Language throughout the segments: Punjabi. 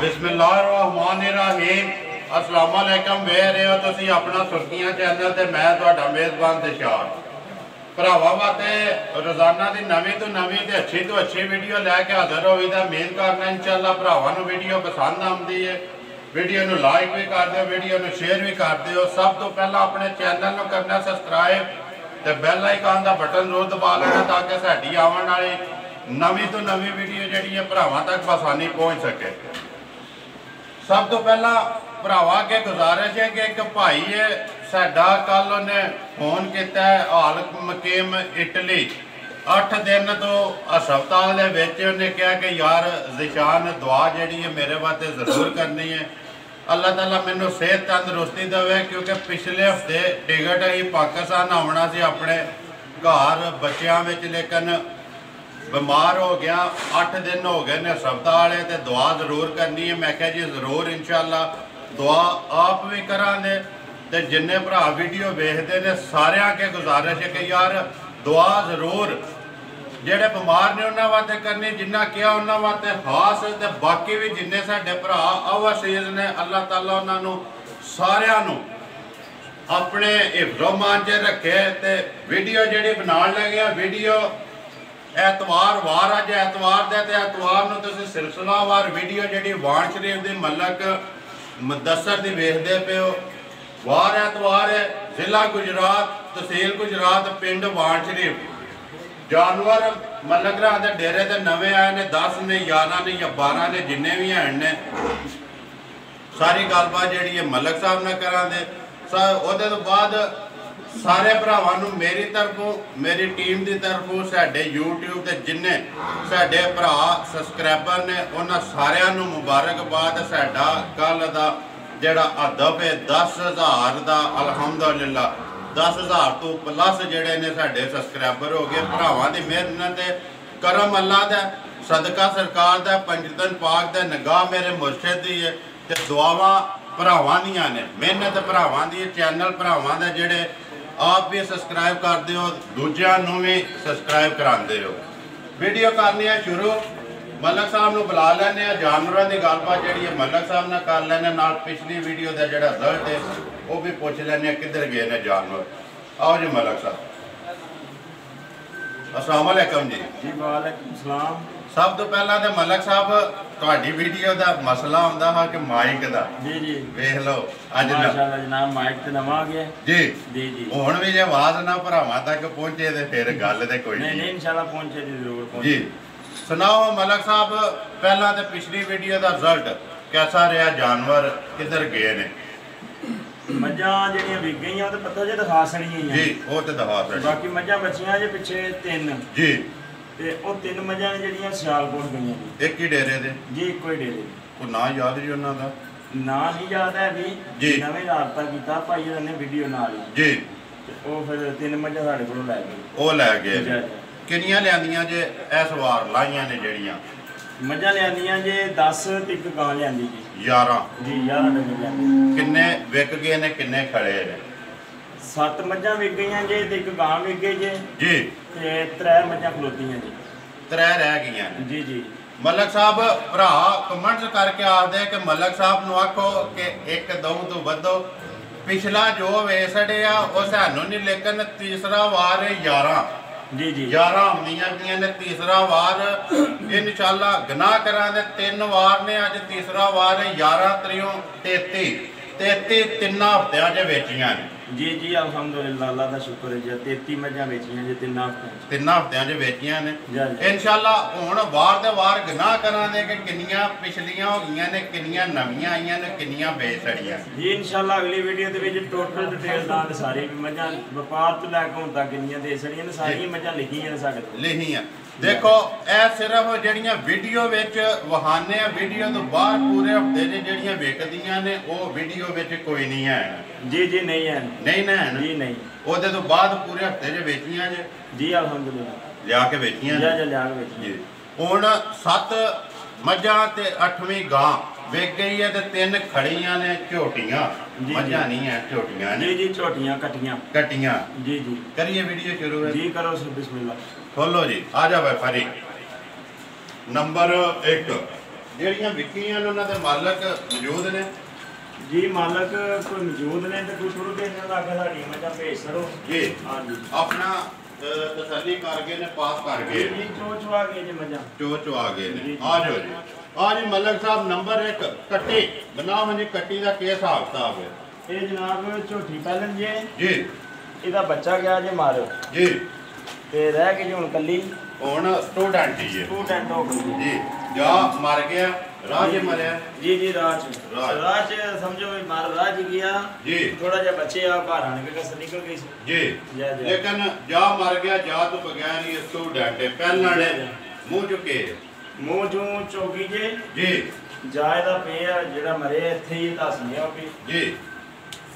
ਬਿਸਮਿਲ੍ਲਾਹਿਰਰਹਿਮਾਨਿਰਰਹੀਮ। ਅਸਲਾਮ ਅਲੈਕਮ ਵੇਖ ਰਹੇ ਹੋ ਤੁਸੀਂ ਆਪਣਾ ਸੁਰਖੀਆਂ ਚੈਨਲ ਤੇ ਮੈਂ ਤੁਹਾਡਾ ਮੇਜ਼ਬਾਨ ਦਿਸ਼ਾਰ ਭਰਾਵਾਂ ਵਾਸਤੇ ਰੋਜ਼ਾਨਾ ਦੀ ਨਵੀਂ ਤੋਂ ਨਵੀਂ ਤੇ ਅੱਛੀ ਤੋਂ ਅੱਛੀ ਵੀਡੀਓ ਲੈ ਕੇ ਹਾਜ਼ਰ ਹੋਈਦਾ ਮੇਨ ਕਰਨਾ ਇਨਸ਼ਾਅੱਲਾ ਭਰਾਵਾਂ ਨੂੰ ਵੀਡੀਓ ਪਸੰਦ ਆਉਂਦੀ ਹੈ ਵੀਡੀਓ ਨੂੰ ਲਾਈਕ ਵੀ ਕਰ ਦਿਓ, ਵੀਡੀਓ ਨੂੰ ਸ਼ੇਅਰ ਵੀ ਕਰ ਦਿਓ। ਸਭ ਤੋਂ ਪਹਿਲਾਂ ਆਪਣੇ ਚੈਨਲ ਨੂੰ ਕਰਨਾ ਸਬਸਕ੍ਰਾਈਬ ਤੇ ਬੈਲ ਆਈਕਨ ਦਾ ਬਟਨ ਜ਼ਰੂਰ ਦਬਾ ਲੈਣਾ ਤਾਂ ਕਿ ਸਾਡੀ ਆਉਣ ਵਾਲੀ ਨਵੀਂ ਤੋਂ ਨਵੀਂ ਵੀਡੀਓ ਜਿਹੜੀ ਹੈ ਭਰਾਵਾਂ ਤੱਕ ਆਸਾਨੀ ਪਹੁੰਚ ਸਕੇ। ਸਭ ਤੋਂ ਪਹਿਲਾਂ ਭਰਾਵਾ ਕੇ ਗੁਜ਼ਾਰਿਸ਼ ਹੈ ਕਿ ਇੱਕ ਭਾਈ ਹੈ, ਸਾਡਾ ਕੱਲ ਉਹਨੇ ਫੋਨ ਕੀਤਾ ਹੈ, ਹਾਲ ਮਕੀਮ ਇਟਲੀ। 8 ਦਿਨ ਤੋਂ ਹਸਪਤਾਲ ਦੇ ਵਿੱਚ ਉਹਨੇ ਕਿਹਾ ਕਿ ਯਾਰ ਜ਼ਿਸ਼ਾਨ, ਦੁਆ ਜਿਹੜੀ ਹੈ ਮੇਰੇ ਵਾਸਤੇ ਜ਼ਰੂਰ ਕਰਨੀ ਹੈ। ਅੱਲਾਹ ਤਾਲਾ ਮੈਨੂੰ ਸਿਹਤ ਤੰਦਰੁਸਤੀ ਦੇਵੇ, ਕਿਉਂਕਿ ਪਿਛਲੇ ਹਫ਼ਤੇ ਟਿਕਟ ਹੀ ਪਾਕਿਸਤਾਨ ਆਉਣਾ ਸੀ ਆਪਣੇ ਘਰ ਬੱਚਿਆਂ ਵਿੱਚ, ਲੇਕਿਨ ਬਿਮਾਰ ਹੋ ਗਿਆ 8 ਦਿਨ ਹੋ ਗਏ ਨੇ ਹਸਪਤਾਲ ਵਾਲੇ, ਤੇ ਦੁਆ ਜ਼ਰੂਰ ਕਰਨੀ ਹੈ। ਮੈਂ ਕਿਹਾ ਜੀ, ਜ਼ਰੂਰ ਇਨਸ਼ਾਅੱਲਾ ਦੁਆ ਆਪ ਵੀ ਕਰਾਂਗੇ। ਤੇ ਜਿੰਨੇ ਭਰਾ ਵੀਡੀਓ ਵੇਖਦੇ ਨੇ, ਸਾਰਿਆਂ ਕੇ ਗੁਜ਼ਾਰਿਸ਼ ਹੈ ਕਿ ਯਾਰ ਦੁਆ ਜ਼ਰੂਰ। ਜਿਹੜੇ ਬਿਮਾਰ ਨੇ ਉਹਨਾਂ ਵਾਸਤੇ ਕਰਨੀ, ਜਿੰਨਾ ਕਿਹਾ ਉਹਨਾਂ ਵਾਸਤੇ ਖਾਸ, ਤੇ ਬਾਕੀ ਵੀ ਜਿੰਨੇ ਸਾਡੇ ਭਰਾ ਅਵਸੀਜ਼ ਨੇ, ਅੱਲਾਹ ਤਾਲਾ ਉਹਨਾਂ ਨੂੰ ਸਾਰਿਆਂ ਨੂੰ ਆਪਣੇ ਹਿਫਜ਼ੋ-ਮਾਨ 'ਚ ਰੱਖੇ ਤੇ ਵੀਡੀਓ ਜਿਹੜੀ ਬਣਾਉਣ ਲੱਗੇ ਆ ਵੀਡੀਓ ਐਤਵਾਰ ਵਾਰ ਅੱਜ ਐਤਵਾਰ ਦੇ ਤੇ ਐਤਵਾਰ ਨੂੰ ਤੁਸੀਂ ਸਿਲਸਿਲਾਵਾਰ ਵੀਡੀਓ ਜਿਹੜੀ ਵਾਣ ਸ਼ਰੀਫ ਦੀ ਮਲਕ ਮੁਦੱਸਰ ਦੀ ਵੇਖਦੇ ਪਿਓ ਵਾਰ ਐਤਵਾਰ ਹੈ, ਜ਼ਿਲ੍ਹਾ ਗੁਜਰਾਤ, ਤਹਿਸੀਲ ਗੁਜਰਾਤ, ਪਿੰਡ ਵਾਣ ਸ਼ਰੀਫ ਜਾਨਵਰ ਮਲਕਰਾਂ ਦੇ ਡੇਰੇ ਤੇ ਨਵੇਂ ਆਏ ਨੇ 10 ਨੇ 11 ਨੇ ਜਾਂ 12 ਨੇ, ਜਿੰਨੇ ਵੀ ਹਨ ਨੇ। ਸਾਰੀ ਗੱਲਬਾਤ ਜਿਹੜੀ ਹੈ ਮਲਕ ਸਾਹਿਬ ਨਾਲ ਕਰਾਂਗੇ। ਸਾ ਉਹਦੇ ਤੋਂ ਬਾਅਦ ਸਾਰੇ ਭਰਾਵਾਂ ਨੂੰ ਮੇਰੀ ਤਰਫੋਂ, ਮੇਰੀ ਟੀਮ ਦੀ ਤਰਫੋਂ, ਸਾਡੇ YouTube ਤੇ ਜਿੰਨੇ ਸਾਡੇ ਭਰਾ ਸਬਸਕ੍ਰਾਈਬਰ ਨੇ, ਉਹਨਾਂ ਸਾਰਿਆਂ ਨੂੰ ਮੁਬਾਰਕਬਾਦ। ਸਾਡਾ ਕੱਲ ਦਾ ਜਿਹੜਾ ਅਦਬ ਹੈ 10000 ਦਾ, ਅਲਹਮਦੁਲਿਲਾ 10000 ਤੋਂ ਪਲੱਸ ਜਿਹੜੇ ਨੇ ਸਾਡੇ ਸਬਸਕ੍ਰਾਈਬਰ ਹੋ ਗਏ। ਭਰਾਵਾਂ ਦੀ ਮਿਹਨਤ ਤੇ ਕਰਮ ਅੱਲਾ ਦਾ, ਸਦਕਾ ਸਰਕਾਰ ਦਾ ਪੰਜਤਨ ਪਾਕ ਦਾ, ਨਿਗਾਹ ਮੇਰੇ ਮੁਰਸ਼ਿਦ ਦੀ ਹੈ ਤੇ ਦੁਆਵਾਂ ਭਰਾਵਾਂ ਦੀਆਂ ਨੇ। ਮਿਹਨਤ ਭਰਾਵਾਂ ਦੀ ਚੈਨਲ ਭਰਾਵਾਂ ਦਾ ਜਿਹੜੇ ਆਪ ਵੀ ਸਬਸਕ੍ਰਾਈਬ ਕਰਦੇ ਹੋ ਦੂਜਿਆਂ ਨੂੰ ਵੀ ਸਬਸਕ੍ਰਾਈਬ ਕਰਾਉਂਦੇ ਹੋ। ਵੀਡੀਓ ਕਰਨੀ ਹੈ ਸ਼ੁਰੂ। ਮਲਕ ਸਾਹਿਬ ਨੂੰ ਬੁਲਾ ਲੈਣੇ ਆ ਜਾਨਵਰਾਂ ਦੀ ਗੱਲਬਾਤ ਜਿਹੜੀ ਹੈ ਮਲਕ ਸਾਹਿਬ ਨਾਲ ਕਰ ਲੈਣੇ ਨਾਲ ਪਿਛਲੀ ਵੀਡੀਓ ਦਾ ਜਿਹੜਾ ਰਿਜ਼ਲਟ ਹੈ ਉਹ ਵੀ ਪੁੱਛ ਲੈਣੇ ਕਿੱਧਰ ਗਏ ਨੇ ਜਾਨਵਰ। ਆਓ ਜੀ ਮਲਕ ਸਾਹਿਬ। ਅਸਲਾਮ ਜੀ। ਜੀ ਵਾਲੇਕੁਮ ਸਲਾਮ। ਸਭ ਤੋਂ ਪਹਿਲਾਂ ਤੇ ਮਲਕ ਸਾਹਿਬ ਤੁਹਾਡੀ ਵੀਡੀਓ ਦਾ ਮਸਲਾ ਹੁੰਦਾ ਹੈ ਕਿ ਮਾਈਕ ਦਾ। ਜੀ ਜੀ। ਵੇਖ ਲਓ ਅੱਜ ਮਾਸ਼ਾਅੱਲਾ ਜਨਾਬ ਮਾਈਕ ਤੇ ਨਵਾਂ ਆ ਗਿਆ। ਜੀ। ਜੀ ਜੀ। ਹੁਣ ਵੀ ਜੇ ਆਵਾਜ਼ ਨਾ ਭਰਾਵਾਂ ਤੱਕ ਪਹੁੰਚੇ ਤੇ ਫਿਰ ਗੱਲ ਤੇ ਕੋਈ ਨਹੀਂ ਨਹੀਂ। ਇਨਸ਼ਾਅੱਲਾ ਪਹੁੰਚੇ ਜੀ ਜ਼ਰੂਰ ਪਹੁੰਚੇ। ਜੀ। ਸੁਣਾਓ ਮਲਕ ਸਾਹਿਬ ਪਹਿਲਾਂ ਤੇ ਪਿਛਲੀ ਵੀਡੀਓ ਦਾ ਰਿਜ਼ਲਟ ਕਿਹਦਾ ਰਿਹਾ? ਜਾਨਵਰ ਕਿੱਧਰ ਗਏ ਨੇ? ਮੱਝਾਂ ਜਿਹੜੀਆਂ ਵਿਕ ਗਈਆਂ ਉਹ ਤਾਂ ਪਤਾ ਜੇ ਦਿਖਾ ਸਣੀਆਂ ਜੀ ਉਹ ਤੇ ਦਵਾ ਫਿਰ ਬਾਕੀ ਮੱਝਾਂ ਬੱਚੀਆਂ ਜੇ ਪਿੱਛੇ ਤਿੰਨ। ਜੀ। ਤੇ ਉਹ ਤਿੰਨ ਮੱਝਾਂ ਨੇ ਜਿਹੜੀਆਂ ਸਿਆਲਕੋਟ ਗਈਆਂ ਜੀ। ਇੱਕ ਹੀ ਡੇਰੇ ਦੇ? ਜੀ ਇੱਕੋ ਹੀ ਡੇਰੇ ਉਹ ਨਾਂ ਯਾਦ ਜੀ ਉਹਨਾਂ ਦਾ? ਨਾਂ ਨਹੀਂ ਯਾਦ ਹੈ ਵੀ ਜੀ। ਨਵੇਂ ਰਾਬਤਾ ਕੀਤਾ ਭਾਈ ਇਹਨਾਂ ਨੇ ਵੀਡੀਓ ਨਾਲ ਹੀ। ਜੀ। ਤੇ ਉਹ ਫਿਰ ਤਿੰਨ ਮੱਝਾਂ ਸਾਡੇ ਕੋਲੋਂ ਲੈ ਗਏ। ਉਹ ਲੈ ਗਏ ਜੀ, ਨੇ। ਜੀ। ਕਿੰਨੀਆਂ ਲਿਆਂਦੀਆਂ ਜੇ ਇਸ ਵਾਰ ਲਾਈਆਂ ਨੇ ਜਿਹੜੀਆਂ? ਮੱਝਾਂ ਲਿਆਂਦੀਆਂ ਜੇ 10 ਤੇ ਇੱਕ ਗਾਂ ਲਿਆਂਦੀ ਜੀ। 11 ਜੀ ਯਾਰ ਡੰਗਰ ਲਿਆਂਦੇ। ਕਿੰਨੇ ਵਿਕ ਗਏ ਨੇ ਕਿੰਨੇ ਖੜੇ ਨੇ? ਸੱਤ ਮੱਝਾਂ ਵਿਕ ਗਈਆਂ ਜੇ ਤੇ ਇੱਕ ਗਾਂ ਵਿਕ ਗਈ ਜੇ। ਜੀ। ਤੇ ਤਰੇ ਮੱਝਾਂ ਖਲੋਤੀਆਂ ਜੀ। ਤਰੇ ਰਹਿ ਗਈਆਂ ਨੇ। ਜੀ ਜੀ। ਮਲਕ ਸਾਹਿਬ ਭਰਾ ਕਮੈਂਟਸ ਕਰਕੇ ਆਖਦੇ ਕਿ ਮਲਕ ਸਾਹਿਬ ਨੂੰ ਆਖੋ ਕਿ ਇੱਕ ਦੋ ਤੋਂ ਵੱਧੋ। ਪਿਛਲਾ ਜੋ ਵੇਸੜੇ ਆ ਉਹ ਸਾਨੂੰ ਨਹੀਂ ਲੇਕਿਨ ਤੀਸਰਾ ਵਾਰ ਹੈ 11 ਜੀ ਜੀ। 11 ਹੁੰਦੀਆਂ ਗਈਆਂ ਨੇ ਤੀਸਰਾ ਵਾਰ। ਇਨਸ਼ਾਅੱਲਾ ਗਨਾਹ ਕਰਾਂਗੇ ਤਿੰਨ ਵਾਰ ਨੇ ਅੱਜ ਤੀਸਰਾ ਵਾਰ ਹੈ 11 ਤਰੀਓ 33 33 ਤਿੰਨਾਂ ਹਫ਼ਤਿਆਂ 'ਚ ਵੇਚੀਆਂ ਨੇ। ਜੀ ਜੀ ਅਲਹਮਦੁਲਿਲਾ ਅੱਲਾ ਦਾ ਸ਼ੁਕਰ ਹੈ ਜੀ। 33 ਮੱਝਾਂ ਵੇਚੀਆਂ ਜੇ ਤਿੰਨਾਂ ਹਫ਼ਤਿਆਂ। ਤਿੰਨਾਂ ਹਫ਼ਤਿਆਂ 'ਚ ਵੇਚੀਆਂ ਨੇ। ਇਨਸ਼ਾਅੱਲਾ ਹੁਣ ਵਾਰ ਦੇ ਵਾਰ ਗਨਾਹ ਕਰਾਂਗੇ ਕਿ ਕਿੰਨੀਆਂ ਪਿਛਲੀਆਂ ਹੋ ਗਈਆਂ ਨੇ ਕਿੰਨੀਆਂ ਨਵੀਆਂ ਆਈਆਂ ਨੇ ਕਿੰਨੀਆਂ ਵੇਚ ਛੜੀਆਂ ਜੀ ਇਨਸ਼ਾਅੱਲਾ ਅਗਲੀ ਵੀਡੀਓ ਦੇ ਵਿੱਚ ਟੋਟਲ ਡਿਟੇਲ ਨਾਲ ਸਾਰੇ ਮੱਝਾਂ ਵਪਾਰ ਤੋਂ ਲੈ ਕੇ ਹੁਣ ਤੱਕ ਕਿੰਨੀਆਂ ਦੇ ਸੜੀਆਂ ਨੇ ਸਾਰੀਆਂ ਮੱਝਾਂ ਲਿਖੀਆਂ ਨੇ ਸਾਡੇ ਲਿਖੀਆਂ। ਦੇਖੋ ਇਹ ਸਿਰਫ ਜਿਹੜੀਆਂ ਵੀਡੀਓ ਵਿੱਚ ਵਹਾਨੇ ਆ ਵੀਡੀਓ ਤੋਂ ਬਾਅਦ ਪੂਰੇ ਹਫ਼ਤੇ 'ਚ ਜਿਹੜੀਆਂ ਵਿਕਦੀਆਂ ਨੇ ਉਹ ਵੀਡੀਓ ਵਿੱਚ ਕੋਈ ਨਹੀਂ ਹੈ। ਜੀ ਜੀ ਨਹੀਂ ਹੈ। ਨਹੀਂ ਨਾ ਹੈ ਜੀ ਨਹੀਂ। ਉਹਦੇ ਤੋਂ ਬਾਅਦ ਪੂਰੇ ਹਫ਼ਤੇ 'ਚ ਵੇਚੀਆਂ ਜੇ। ਜੀ ਅਲਹਮਦੁਲਿਲਾ। ਲਿਆ ਕੇ ਵੇਚੀਆਂ ਜਾ। ਜਾ ਲਿਆ ਕੇ ਵੇਚੀਆਂ। ਜੀ। ਹੁਣ ਸੱਤ ਮੱਝਾਂ ਤੇ ਅੱਠਵੀਂ ਗਾਂ ਵਿਕ ਗਈ ਹੈ ਤੇ ਤਿੰਨ ਖੜੀਆਂ ਨੇ ਝੋਟੀਆਂ। ਮੱਝਾਂ ਨਹੀਂ ਹੈ ਝੋਟੀਆਂ ਜੀ ਨੇ। ਜੀ ਝੋਟੀਆਂ ਕੱਟੀਆਂ। ਕੱਟੀਆਂ। ਜੀ ਜੀ। ਕਰੀਏ ਵੀਡੀਓ ਸ਼ੁਰੂ ਹੈ ਜੀ ਕਰੋ ਬਿਸਮਿਲ੍ਲਾ। ਖੋਲੋ ਜੀ ਆ ਜਾ ਵੈਫਾਰੀ ਨੰਬਰ 1 ਜਿਹੜੀਆਂ ਵਿਕੀਆਂ ਨੇ ਉਹਨਾਂ ਦੇ ਮਾਲਕ ਮੌਜੂਦ ਨੇ। ਜੀ ਮਾਲਕ ਕੋਈ ਮੌਜੂਦ ਨੇ ਤੇ ਕੋਈ ਸ਼ੁਰੂ ਦੇ ਇਹਨਾਂ ਦਾ ਸਾਡੀ ਮੱਝਾਂ ਭੇਜ ਛੜੋ ਜੀ ਹਾਂਜੀ। ਆਪਣਾ ਤਸੱਲੀ ਕਰ ਗਏ ਨੇ ਪਾਸ ਕਰ ਗਏ। ਜੀ ਚੋ ਚਵਾ ਕੇ ਜੀ ਮੱਝਾਂ। ਚੋ ਚੋ ਆ ਗਏ ਨੇ। ਆ ਜਾਓ ਜੀ। ਆ ਜੀ ਮਲਕ ਸਾਹਿਬ ਨੰਬਰ 1 ਕੱਟੀ। ਬਣਾ ਜੀ ਕੱਟੀ ਦਾ ਕੀ ਹਿਸਾਬ ਕਿਤਾਬ ਹੈ? ਇਹ ਜਨਾਬ ਝੋਟੀ ਪਹਿਲਣ ਜੇ ਜੀ। ਇਹਦਾ ਬੱਚਾ ਗਿਆ ਜੇ ਮਾਰਿਓ। ਜੀ। ਤੇ ਰਹਿ ਗਈ ਜੀ ਹੁਣ ਕੱਲੀ ਹੁਣ ਸਟੂਡੈਂਟ ਹੀ ਹੈ। ਸਟੂਡੈਂਟ ਹੋ ਗਈ। ਜੀ ਜੀ ਮਰ ਗਿਆ ਰਾਜ ਮਰਿਆ? ਜੀ ਜੀ ਰਾਜ ਰਾਜ। ਸਮਝੋ ਵੀ ਮਾਰ ਰਾਜ ਗਿਆ। ਜੀ। ਥੋੜਾ ਜਿਹਾ ਬੱਚੇ ਆ ਆਣ ਕੇ ਕਸ ਨਿਕਲ ਗਈ ਸੀ। ਜੀ। ਲੇਕਿਨ ਜਾ ਮਰ ਗਿਆ ਜਾ ਤੋਂ ਬਗੈਰ ਹੀ ਸਟੂਡੈਂਟ ਹੈ। ਪਹਿਲਾਂ ਨੇ ਮੂੰਹ ਚੁੱਕੇ ਮੂੰਹ ਜੂ ਚੋਗੀ ਜੇ। ਜੀ। ਜਾਇ ਦਾ ਪਿਆ ਜਿਹੜਾ ਮਰੇ ਇੱਥੇ ਹੀ ਦੱਸ ਲਿਆ ਵੀ। ਜੀ।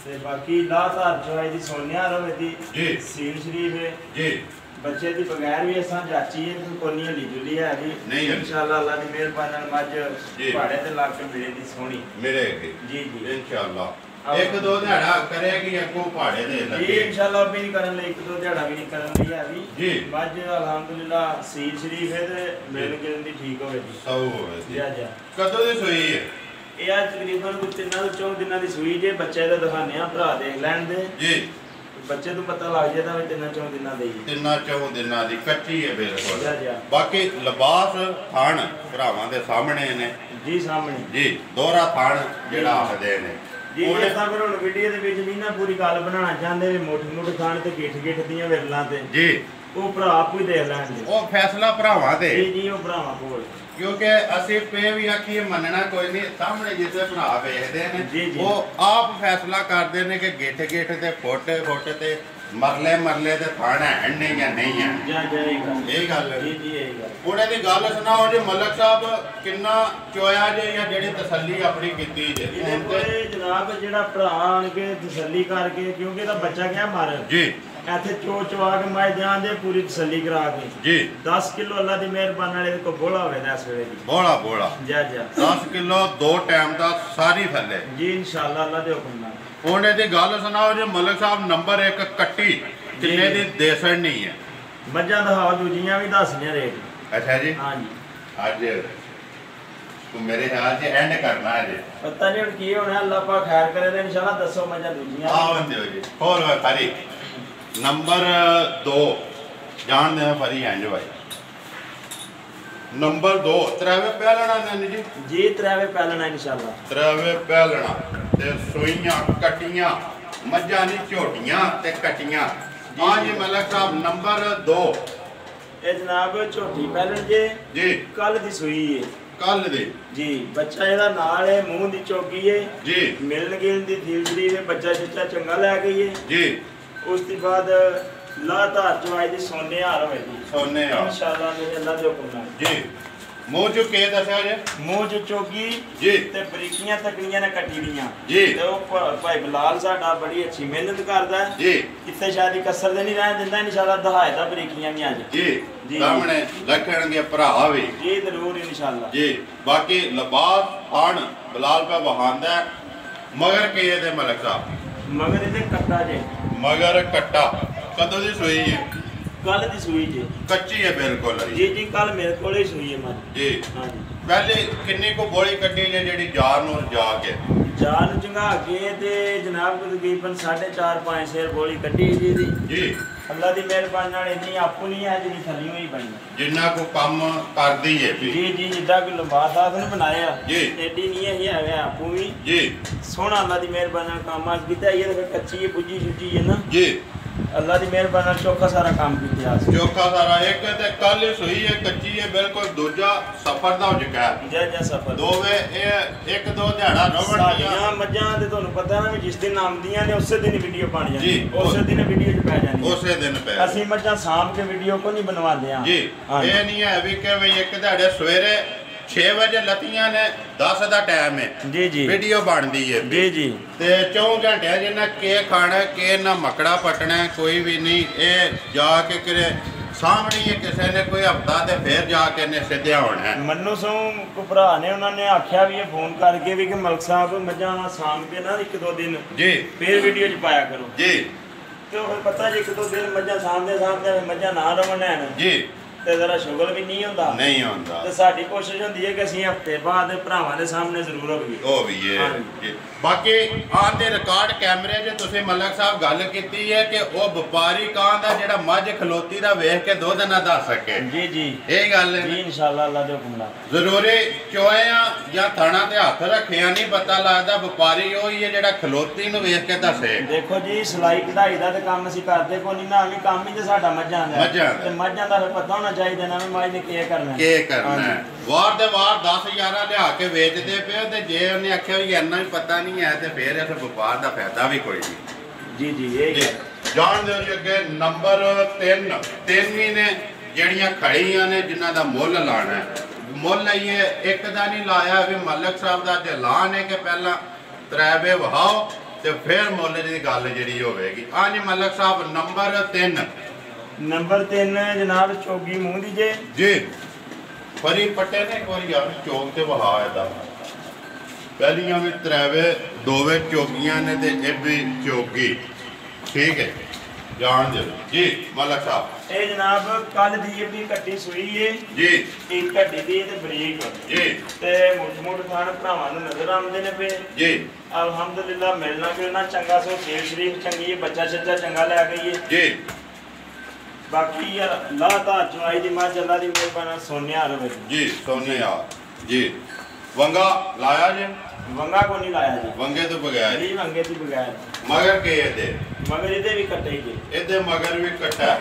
ਤੇ ਬਾਕੀ ਲਾਤਾਰ ਜਵਾਈ ਦੀ ਸੋਨਿਆ ਰਵੇ ਦੀ ਜੀ। ਸੀਲ ਸ਼ਰੀਫ ਹੈ। ਜੀ। ਬੱਚੇ ਦੀ ਬਗੈਰ ਵੀ ਅਸਾਂ ਜਾਚੀ ਹੈ ਕੋਈ ਕੋਨੀ ਹਲੀ ਜੁਲੀ ਹੈ ਵੀ ਨਹੀਂ। ਇਨਸ਼ਾਅੱਲਾ ਅੱਲਾਹ ਦੀ ਮਿਹਰਬਾਨੀ ਨਾਲ ਮੱਝ ਜੀ। ਪਹਾੜੇ ਤੇ ਲੱਗ ਕੇ ਮਿਲੇ ਦੀ ਸੋਹਣੀ। ਮੇਰੇ ਅੱਗੇ। ਜੀ ਜੀ। ਇਨਸ਼ਾਅੱਲਾ। ਇੱਕ ਦੋ ਦਿਹਾੜਾ ਕਰੇਗੀ ਅੱਗੋਂ ਪਹਾੜੇ ਦੇ ਜੀ ਲੱਗੇ ਇਨਸ਼ਾਅੱਲਾ ਵੀ ਨਹੀਂ ਕਰਨ ਲਈ ਇੱਕ ਦੋ ਦਿਹਾੜਾ ਵੀ ਨਹੀਂ ਕਰਨ ਲਈ ਹੈ ਵੀ। ਜੀ। ਮੱਝ ਅਲਹਮਦੁਲਿਲਾ ਸੀਲ ਸ਼ਰੀਫ ਹੈ ਤੇ ਮਿਲ ਗਿਲਣ ਦੀ ਠੀਕ ਹੋਵੇ ਜੀ। ਸੌ ਹੋਵੇ ਜੀ। ਜਾ ਜਾ। ਕਦੋਂ ਦੀ ਸੋਈ ਹੈ? ਇਹ ਅੱਜ ਤਕਰੀਬਨ ਕੋਈ ਤਿੰਨਾਂ ਤੋਂ ਚੌਂ ਦਿਨਾਂ ਦੀ ਸੂਈ ਜੇ ਬੱਚੇ ਦਾ ਦਿਖਾਣੇ ਆ ਭਰਾ ਦੇਖ ਲੈਣ ਦੇ। ਜੀ। ਬੱਚੇ ਨੂੰ ਪਤਾ ਲੱਗ ਜਾਂਦਾ ਵੀ ਤਿੰਨਾਂ ਚੌਂ ਦਿਨਾਂ ਦੇ ਹੀ ਤਿੰਨਾਂ ਚੌਂ ਦਿਨਾਂ ਦੀ ਕੱਚੀ ਹੈ ਬਿਲਕੁਲ। ਜਾ ਜਾ ਬਾਕੀ ਲਿਬਾਸ ਥਣ ਭਰਾਵਾਂ ਦੇ ਸਾਹਮਣੇ ਨੇ। ਜੀ ਸਾਹਮਣੇ। ਜੀ ਦੋਹਰਾ ਥਣ ਜਿਹੜਾ ਆਖਦੇ ਨੇ। ਜੀ ਇਹ ਤਾਂ ਫਿਰ ਹੁਣ ਵੀਡੀਓ ਦੇ ਵਿੱਚ ਨਹੀਂ ਨਾ ਪੂਰੀ ਗੱਲ ਬਣਾਉਣਾ ਚਾਹੁੰਦੇ ਵੀ ਮੁੱਠ ਮੁੱਠ ਖਾਣ ਤੇ ਗਿੱਠ ਗਿੱਠ ਦੀਆਂ ਵਿਰਲਾਂ ਤੇ। ਜੀ। ਉਹ ਭਰਾ ਆਪੂ ਹੀ ਦੇਖ ਲੈਣਗੇ। ਉਹ ਫੈਸਲਾ ਭਰਾਵਾਂ ਜੀ ਦੇ ਜੀ ਉਹ ਭਰਾਵਾਂ ਕੋਲ। ਕਿਉਂਕਿ ਅਸੀਂ ਪੇ ਵੀ ਆਖੀਏ ਮੰਨਣਾ ਕੋਈ ਨਹੀਂ ਸਾਹਮਣੇ ਜਿੱਥੇ ਭਰਾ ਵੇਖਦੇ ਨੇ। ਉਹ ਆਪ ਫੈਸਲਾ ਕਰਦੇ ਨੇ ਕਿ ਗਿੱਠ ਗਿੱਠ ਤੇ ਫੁੱਟ ਫੁੱਟ ਤੇ ਮਰਲੇ ਮਰਲੇ ਤੇ ਥਣ ਹੈ ਨਹੀਂ ਜਾਂ ਨਹੀਂ ਹੈ। ਇਹ ਗੱਲ। ਜੀ ਜੀ ਇਹ ਗੱਲ। ਉਹਨੇ ਦੀ ਗੱਲ ਸੁਣਾਓ ਜੀ ਮਲਕ ਸਾਹਿਬ ਕਿੰਨਾ ਚੋਇਆ ਜੇ ਜਾਂ ਜਿਹੜੀ ਤਸੱਲੀ ਆਪਣੀ ਕੀਤੀ ਜੇ। ਇਹਦੇ ਜਨਾਬ ਜਿਹੜਾ ਭਰਾ ਆਣ ਕੇ ਤਸੱਲੀ ਕਰਕੇ ਕਿਉਂਕਿ ਇਹਦਾ ਬੱਚਾ ਗਿਆ ਮਰ? ਜੀ। ਇੱਥੇ ਚੋ ਚਵਾ ਕੇ ਮੈਂ ਜਾਂਦੇ ਪੂਰੀ ਤਸੱਲੀ ਕਰਾ ਕੇ। ਜੀ। 10 ਕਿਲੋ ਅੱਲਾ ਦੀ ਮਿਹਰਬਾਨੀ ਨਾਲ ਇਹਦੇ ਕੋ ਬੋਲਾ ਹੋਵੇ ਦਾ ਇਸ ਵੇਲੇ ਦੀ ਬੋਲਾ ਬੋਲਾ ਜਾ ਜਾ। 10 ਕਿਲੋ ਦੋ ਟਾਈਮ ਦਾ ਸਾਰੀ ਥੱਲੇ। ਜੀ ਇਨਸ਼ਾਅੱਲਾ ਅੱਲਾ ਦੇ ਹੁਕਮ ਨਾਲ। ਉਹਨੇ ਦੀ ਗੱਲ ਸੁਣਾਓ ਜੀ ਮਲਕ ਸਾਹਿਬ ਨੰਬਰ 1 ਕੱਟੀ। ਕਿੰਨੇ ਜੀ। ਦੀ ਦੇਸਣ ਨਹੀਂ ਹੈ? ਮੱਝਾਂ ਦਾ ਹਾਲ ਦੂਜੀਆਂ ਵੀ ਦੱਸਣੀਆਂ ਰੇਟ। ਅੱਛਾ ਜੀ। ਹਾਂਜੀ। ਅੱਜ ਤੂੰ ਮੇਰੇ ਖਿਆਲ 'ਚ ਐਂਡ ਕਰਨਾ ਹੈ ਜੀ। ਪਤਾ ਨਹੀਂ ਹੁਣ ਕੀ ਹੋਣਾ ਅੱਲਾ ਪਾ ਖੈਰ ਕਰੇ ਤੇ ਇਨਸ਼ਾਅੱਲਾ ਦੱਸੋ ਮੱਝਾਂ ਦੂਜੀਆਂ। ਆਹ ਬੰਦੇ ਹੋ ਜੀ। ਹੋਰ ਵੇ ਫਰੀ ਨੰਬਰ 2 ਜਾਣਦੇ ਹਾਂ ਫਰੀ ਇੰਜ ਭਾਈ ਨੰਬਰ 2 ਤਰਾਵੇ ਪਹਿਲਣਾ ਨੇ ਜੀ? ਜੀ ਤਰਾਵੇ ਪੈਲਣਾ ਇਨਸ਼ਾਅੱਲਾ। ਤਰਾਵੇ ਪਹਿਲਣਾ ਤੇ ਸੋਈਆਂ ਕਟੀਆਂ ਮੱਝਾਂ ਦੀ ਝੋਟੀਆਂ ਤੇ ਕਟੀਆਂ। ਆ ਜੀ। ਮਲਕ ਸਾਹਿਬ ਨੰਬਰ 2 ਇਹ ਜਨਾਬ ਝੋਟੀ ਪੈਲਣ ਜੇ। ਜੀ। ਕੱਲ ਦੀ ਸੂਈ ਏ। ਕੱਲ ਦੇ। ਜੀ ਬੱਚਾ ਇਹਦਾ ਨਾਲ ਏ ਮੂੰਹ ਦੀ ਚੌਕੀ ਏ। ਜੀ। ਮਿਲਣ ਗਿਲਣ ਦੀ ਥੀਲਦੀ ਏ ਬੱਚਾ ਚਿੱਟਾ ਚੰਗਾ ਲੈ ਗਈ ਏ ਜੀ। ਉਸ ਤੋਂ ਬਾਅਦ ਲਾਧਾਰ ਚਵਾਈ ਦੀ ਸੋਨੇ ਹਾਰ ਹੋਏ ਜੀ। ਸੋਨੇ ਆ ਇਨਸ਼ਾਅੱਲਾ ਮੇਰੇ ਅੱਲਾ ਦੇ ਹੁਕਮ ਨਾਲ। ਜੀ। ਮੂੰਹ ਚੁ ਕੇ ਦੱਸਿਆ ਜੇ? ਮੂੰਹ ਚ ਚੌਕੀ ਜੀ। ਤੇ ਬਰੀਕੀਆਂ ਤਕੜੀਆਂ ਨੇ ਕੱਟੀ ਦੀਆਂ। ਜੀ। ਤੇ ਉਹ ਭਾਈ ਬਲਾਲ ਸਾਡਾ ਬੜੀ ਅੱਛੀ ਮਿਹਨਤ ਕਰਦਾ। ਜੀ। ਕਿਤੇ ਸ਼ਾਇਦ ਹੀ ਕਸਰ ਦੇ ਨਹੀਂ ਰਹਿਣ ਦਿੰਦਾ ਇਨਸ਼ਾਅੱਲਾ ਦਹਾਇ ਦਾ ਬਰੀਕੀਆਂ ਵੀ ਅੱਜ ਜੀ। ਜੀ। ਸਾਹਮਣੇ ਲੱਗਣਗੇ ਭਰਾ ਵੀ। ਜੀ ਜ਼ਰੂਰ ਇਨਸ਼ਾਅੱਲਾ। ਜੀ। ਬਾਕੀ ਲਿਬਾਸ ਹਣ ਬਲਾਲ ਪਾ ਵਹਾਂਦਾ ਹੈ। ਮਗਰ ਕੀ ਇਹਦੇ ਮਲਕ ਸਾਹਿਬ? ਮਗਰ ਇਹਦੇ ਕੱਟਾ ਜੇ। ਮਗਰ ਕੱਟਾ। ਕਦੋਂ ਦੀ ਸੋਈ ਹੈ ਕੱਲ ਦੀ ਸੂਈ ਜੇ। ਕੱਚੀ ਹੈ ਬਿਲਕੁਲ। ਜੀ। ਜੀ ਕੱਲ ਮੇਰੇ ਕੋਲੇ ਸੂਈ ਹੈ ਮੱਝ ਜੀ। ਹਾਂਜੀ। ਪਹਿਲੇ ਕਿੰਨੀ ਕੋ ਗੋਲੀ ਕੱਢੀ ਜੇ ਜਿਹੜੀ ਜਾਰ ਨੂੰ ਜਾ ਕੇ? ਜਾਨ ਚੰਗਾ ਕੇ ਤੇ ਜਨਾਬ ਤਕਰੀਬਨ 4.5 5 ਸ਼ੇਰ ਗੋਲੀ ਕੱਢੀ ਜੀ ਦੀ ਜੀ। ਅੱਲਾ ਦੀ ਮਿਹਰਬਾਨੀ ਨਾਲ ਇੰਨੀ ਆਪੂ ਨਹੀਂ ਹੈ ਜਿਹੜੀ ਥੱਲੀ ਹੋਈ ਬਣੀ। ਜਿੰਨਾ ਕੋ ਕੰਮ ਕਰਦੀ ਹੈ ਵੀ। ਜੀ ਜੀ ਜਿੱਦਾਂ ਕਿ ਲੰਬਾਦਾਸ ਨੇ ਬਣਾਇਆ ਜੀ। ਐਡੀ ਨਹੀਂ ਹੈ ਇਹ ਹੈ ਆਪੂ ਵੀ। ਜੀ। ਸੋਹਣਾ ਅੱਲਾ ਦੀ ਮਿਹਰਬਾਨੀ ਨਾਲ ਕੰਮ ਅੱਜ ਕੀਤਾ ਇਹ ਕੱਚੀ ਹੈ ਬੁੱਝੀ ਸੁੱਜੀ ਹੈ ਨਾ। ਜੀ। ਅੱਲਾ ਦੀ ਮਿਹਰਬਾਨੀ ਨਾਲ ਚੌਖਾ ਸਾਰਾ ਕੰਮ ਕੀਤਾ ਸੀ ਚੋਖਾ ਸਾਰਾ ਇੱਕ ਤੇ ਕੱਲ ਸੋਈ ਹੈ ਕੱਚੀ ਹੈ ਬਿਲਕੁਲ ਦੂਜਾ ਸਫਰ ਦਾ ਹੋ ਚੁੱਕਾ ਜੈ ਜੈ ਸਫਰ। ਦੋਵੇਂ ਇਹ ਇੱਕ ਦੋ ਦਿਹਾੜਾ ਰਵਣਗੀਆਂ ਸਾਡੀਆਂ ਮੱਝਾਂ ਤੇ ਤੁਹਾਨੂੰ ਪਤਾ ਨਾ ਵੀ ਜਿਸ ਦਿਨ ਆਉਂਦੀਆਂ ਨੇ ਉਸੇ ਦਿਨ ਵੀਡੀਓ ਬਣ ਜਾਂਦੀ ਉਸੇ ਦਿਨ ਵੀਡੀਓ 'ਚ ਪੈ ਜਾਂਦੀ ਉਸੇ ਦਿਨ ਪੈ ਅਸੀਂ ਮੱਝਾਂ ਸਾਂਭ ਕੇ ਵੀਡੀਓ ਕੋ ਨਹੀਂ ਬਣਵਾਉਂਦੇ ਆ। ਜੀ ਇਹ ਨਹੀਂ ਹੈ ਵੀ ਕਿ ਵੀ ਇੱਕ ਦਿਹਾੜੇ ਸਵੇਰੇ 6 ਵਜੇ ਲਤੀਆਂ ਨੇ 10 ਦਾ ਟਾਈਮ ਹੈ ਜੀ ਜੀ। ਵੀਡੀਓ ਬਣਦੀ ਹੈ ਜੀ ਜੀ। ਤੇ 4 ਘੰਟਿਆਂ ਜਿੰਨਾ ਕੇ ਖਾਣਾ ਕੇ ਨਾ ਮਕੜਾ ਪਟਣਾ ਕੋਈ ਵੀ ਨਹੀਂ। ਇਹ ਜਾ ਕੇ ਕਿਰੇ ਸਾਹਮਣੇ ਹੀ ਕਿਸੇ ਨੇ ਕੋਈ ਹਫਤਾ ਤੇ ਫਿਰ ਜਾ ਕੇ ਨੇ ਸਿੱਧਿਆ ਹੋਣਾ। ਮੰਨੂ ਸੋ ਕੋ ਭਰਾ ਨੇ ਉਹਨਾਂ ਨੇ ਆਖਿਆ ਵੀ ਇਹ ਫੋਨ ਕਰਕੇ ਵੀ ਕਿ ਮਲਕ ਸਾਹਿਬ ਮੱਝਾਂ ਸਾਂਭ ਕੇ ਨਾ ਇੱਕ ਦੋ ਦਿਨ ਜੀ। ਫੇਰ ਵੀਡੀਓ 'ਚ ਪਾਇਆ ਕਰੋ। ਜੀ। ਤੇ ਉਹ ਪਤਾ ਜੀ ਇੱਕ ਦੋ ਦਿਨ ਮੱਝਾਂ ਸਾਂਭਦੇ ਸਾਂਭਦੇ ਮੱਝਾਂ ਨਾ ਰਵਣ ਜੀ। ਤੇ ਜ਼ਰਾ ਸ਼ੁਗਲ ਵੀ ਨਹੀਂ ਹੁੰਦਾ ਨਹੀਂ ਹੁੰਦਾ ਤੇ ਸਾਡੀ ਕੋਸ਼ਿਸ਼ ਹੁੰਦੀ ਹੈ ਕਿ ਅਸੀਂ ਹਫ਼ਤੇ ਬਾਅਦ ਭਰਾਵਾਂ ਦੇ ਸਾਹਮਣੇ ਜ਼ਰੂਰ ਹੋਈਏ ਉਹ ਵੀ ਹੈ ਹਾਂਜੀ। ਜੀ। ਬਾਕੀ ਆਹ ਦੇ ਰਿਕਾਰਡ ਕੈਮਰੇ 'ਚ ਤੁਸੀਂ ਮਲਕ ਸਾਹਿਬ ਗੱਲ ਕੀਤੀ ਹੈ ਕਿ ਉਹ ਵਪਾਰੀ ਕਾਂ ਦਾ ਜਿਹੜਾ ਮੱਝ ਖਲੋਤੀ ਦਾ ਵੇਖ ਕੇ ਦੁੱਧ ਨਾ ਦੱਸ ਸਕੇ ਜੀ ਜੀ ਇਹ ਗੱਲ ਹੈ ਜੀ ਇਨਸ਼ਾਅੱਲਾ ਅੱਲਾ ਦੇ ਹੁਕਮ ਨਾਲ ਜ਼ਰੂਰੀ ਚੋਇਆ ਜਾਂ ਥਾਣਾ ਤੇ ਹੱਥ ਰੱਖਿਆ ਨਹੀਂ ਪਤਾ ਲੱਗਦਾ ਵਪਾਰੀ ਉਹ ਹੀ ਹੈ ਜਿਹੜਾ ਖਲੋਤੀ ਨੂੰ ਵੇਖ ਕੇ ਦੱਸੇ ਦੇਖੋ ਜੀ ਸਿਲਾਈ ਕਢਾਈ ਦਾ ਤੇ ਕੰਮ ਅਸੀਂ ਕਰਦੇ ਕੋਈ ਨਹੀਂ ਨਾ ਵੀ ਕੰਮ ਹੀ ਤੇ ਸਾਡਾ ਮੱਝਾਂ ਦਾ ਹੈ। ਮੱਝਾਂ ਦਾ। ਤੇ ਮੱਝਾਂ ਦਾ ਪਤਾ ਹੋਣਾ ਚਾਹੀਦਾ ਨਾ ਮੱਝ ਨੇ ਕੀ ਕਰਨਾ ਹੈ। ਕੀ ਕਰਨਾ ਹੈ। ਵਾਰ ਦੇ ਵਾਰ 10 11 ਲਿਆ ਕੇ ਵੇਚਦੇ ਪਏ ਤੇ ਜੇ ਉਹਨੇ ਆਖਿਆ ਵੀ ਇੰਨਾ ਵੀ ਪਤਾ ਨਹੀਂ ਹੈ ਤੇ ਫੇਰ ਇਸ ਵਪਾਰ ਦਾ ਫਾਇਦਾ ਵੀ ਕੋਈ ਨਹੀਂ। ਜੀ ਜੀ ਇਹ ਜਾਣ ਦਿਓ ਜੀ ਅੱਗੇ ਨੰਬਰ 3 ਤਿੰਨ ਹੀ ਨੇ ਜਿਹੜੀਆਂ ਖੜੀਆਂ ਨੇ ਜਿਨ੍ਹਾਂ ਦਾ ਮੁੱਲ ਲਾਣਾ ਹੈ। ਮੁੱਲ ਇਹ ਇੱਕ ਦਾ ਨਹੀਂ ਲਾਇਆ ਵੀ ਮਲਕ ਸਾਹਿਬ ਦਾ ਐਲਾਨ ਹੈ ਕਿ ਪਹਿਲਾਂ ਤਰਾਬੇ ਵਹਾਓ ਤੇ ਫਿਰ ਮੁੱਲ ਦੀ ਗੱਲ ਜਿਹੜੀ ਹੋਵੇਗੀ। ਆ ਜੀ ਮਲਕ ਸਾਹਿਬ ਨੰਬਰ 3 ਨੰਬਰ 3 ਜਨਾਬ ਚੋਗੀ ਮੂੰਹ ਦੀ ਜੇ। ਜੀ। ਫਰੀ ਪੱਟੇ ਨੇ ਇੱਕ ਵਾਰੀ ਯਾਰ ਚੌਕ ਤੇ ਵਹਾ ਇਹਦਾ। ਪਹਿਲੀਆਂ ਵੀ ਤਰਾਵੇ ਦੋਵੇਂ ਚੌਕੀਆਂ ਨੇ ਤੇ ਇਹ ਵੀ ਚੌਕੀ ਠੀਕ ਹੈ ਜਾਣ ਦਿਓ। ਜੀ ਮਲਕ ਸਾਹਿਬ। ਇਹ ਜਨਾਬ ਕੱਲ ਦੀ ਜਿਹੜੀ ਕੱਟੀ ਸੂਈ ਏ। ਜੀ। ਇੱਕ ਕੱਟੀ ਦੀ ਤੇ ਬਰੀਕ ਜੀ। ਤੇ ਮੁੱਠ ਮੁੱਠ ਖਾਨ ਭਰਾਵਾਂ ਨੂੰ ਨਜ਼ਰ ਆਉਂਦੇ ਨੇ ਪਏ ਜੀ। ਅਲਹਮਦੁਲਿਲਾ ਮਿਲਣਾ ਗਿਲਣਾ ਚੰਗਾ ਸੋ ਸ਼ੇਰ ਸ਼ਰੀਫ ਚੰਗੀ ਹੈ ਬੱਚਾ ਛੱਜਾ ਚੰਗਾ ਲੈ ਗਈ ਹੈ ਜੀ। ਬਾਕੀ ਅੱਲਾਹ ਤਾਂ ਚੁਆਈ ਦੀ ਮਾਂ ਅੱਲਾ ਦੀ ਮਿਹਰਬਾਨੀ ਸੋਨਿਆ ਰਵੇ। ਜੀ ਸੋਨੀਆ। ਜੀ। ਵੰਗਾ ਲਾਇਆ ਜੀ? ਵੰਗਾ ਕੋ ਨਹੀਂ ਲਾਇਆ ਜੀ। ਵੰਗੇ ਤੋਂ ਬਗੈਰ? ਜੀ ਵੰਗੇ ਦੀ ਬਗੈਰ। ਮਗਰ ਕੇ ਇਹਦੇ? ਮਗਰ ਇਹਦੇ ਵੀ ਕੱਟੇ ਜੀ। ਇਹਦੇ ਮਗਰ ਵੀ ਕੱਟਾ।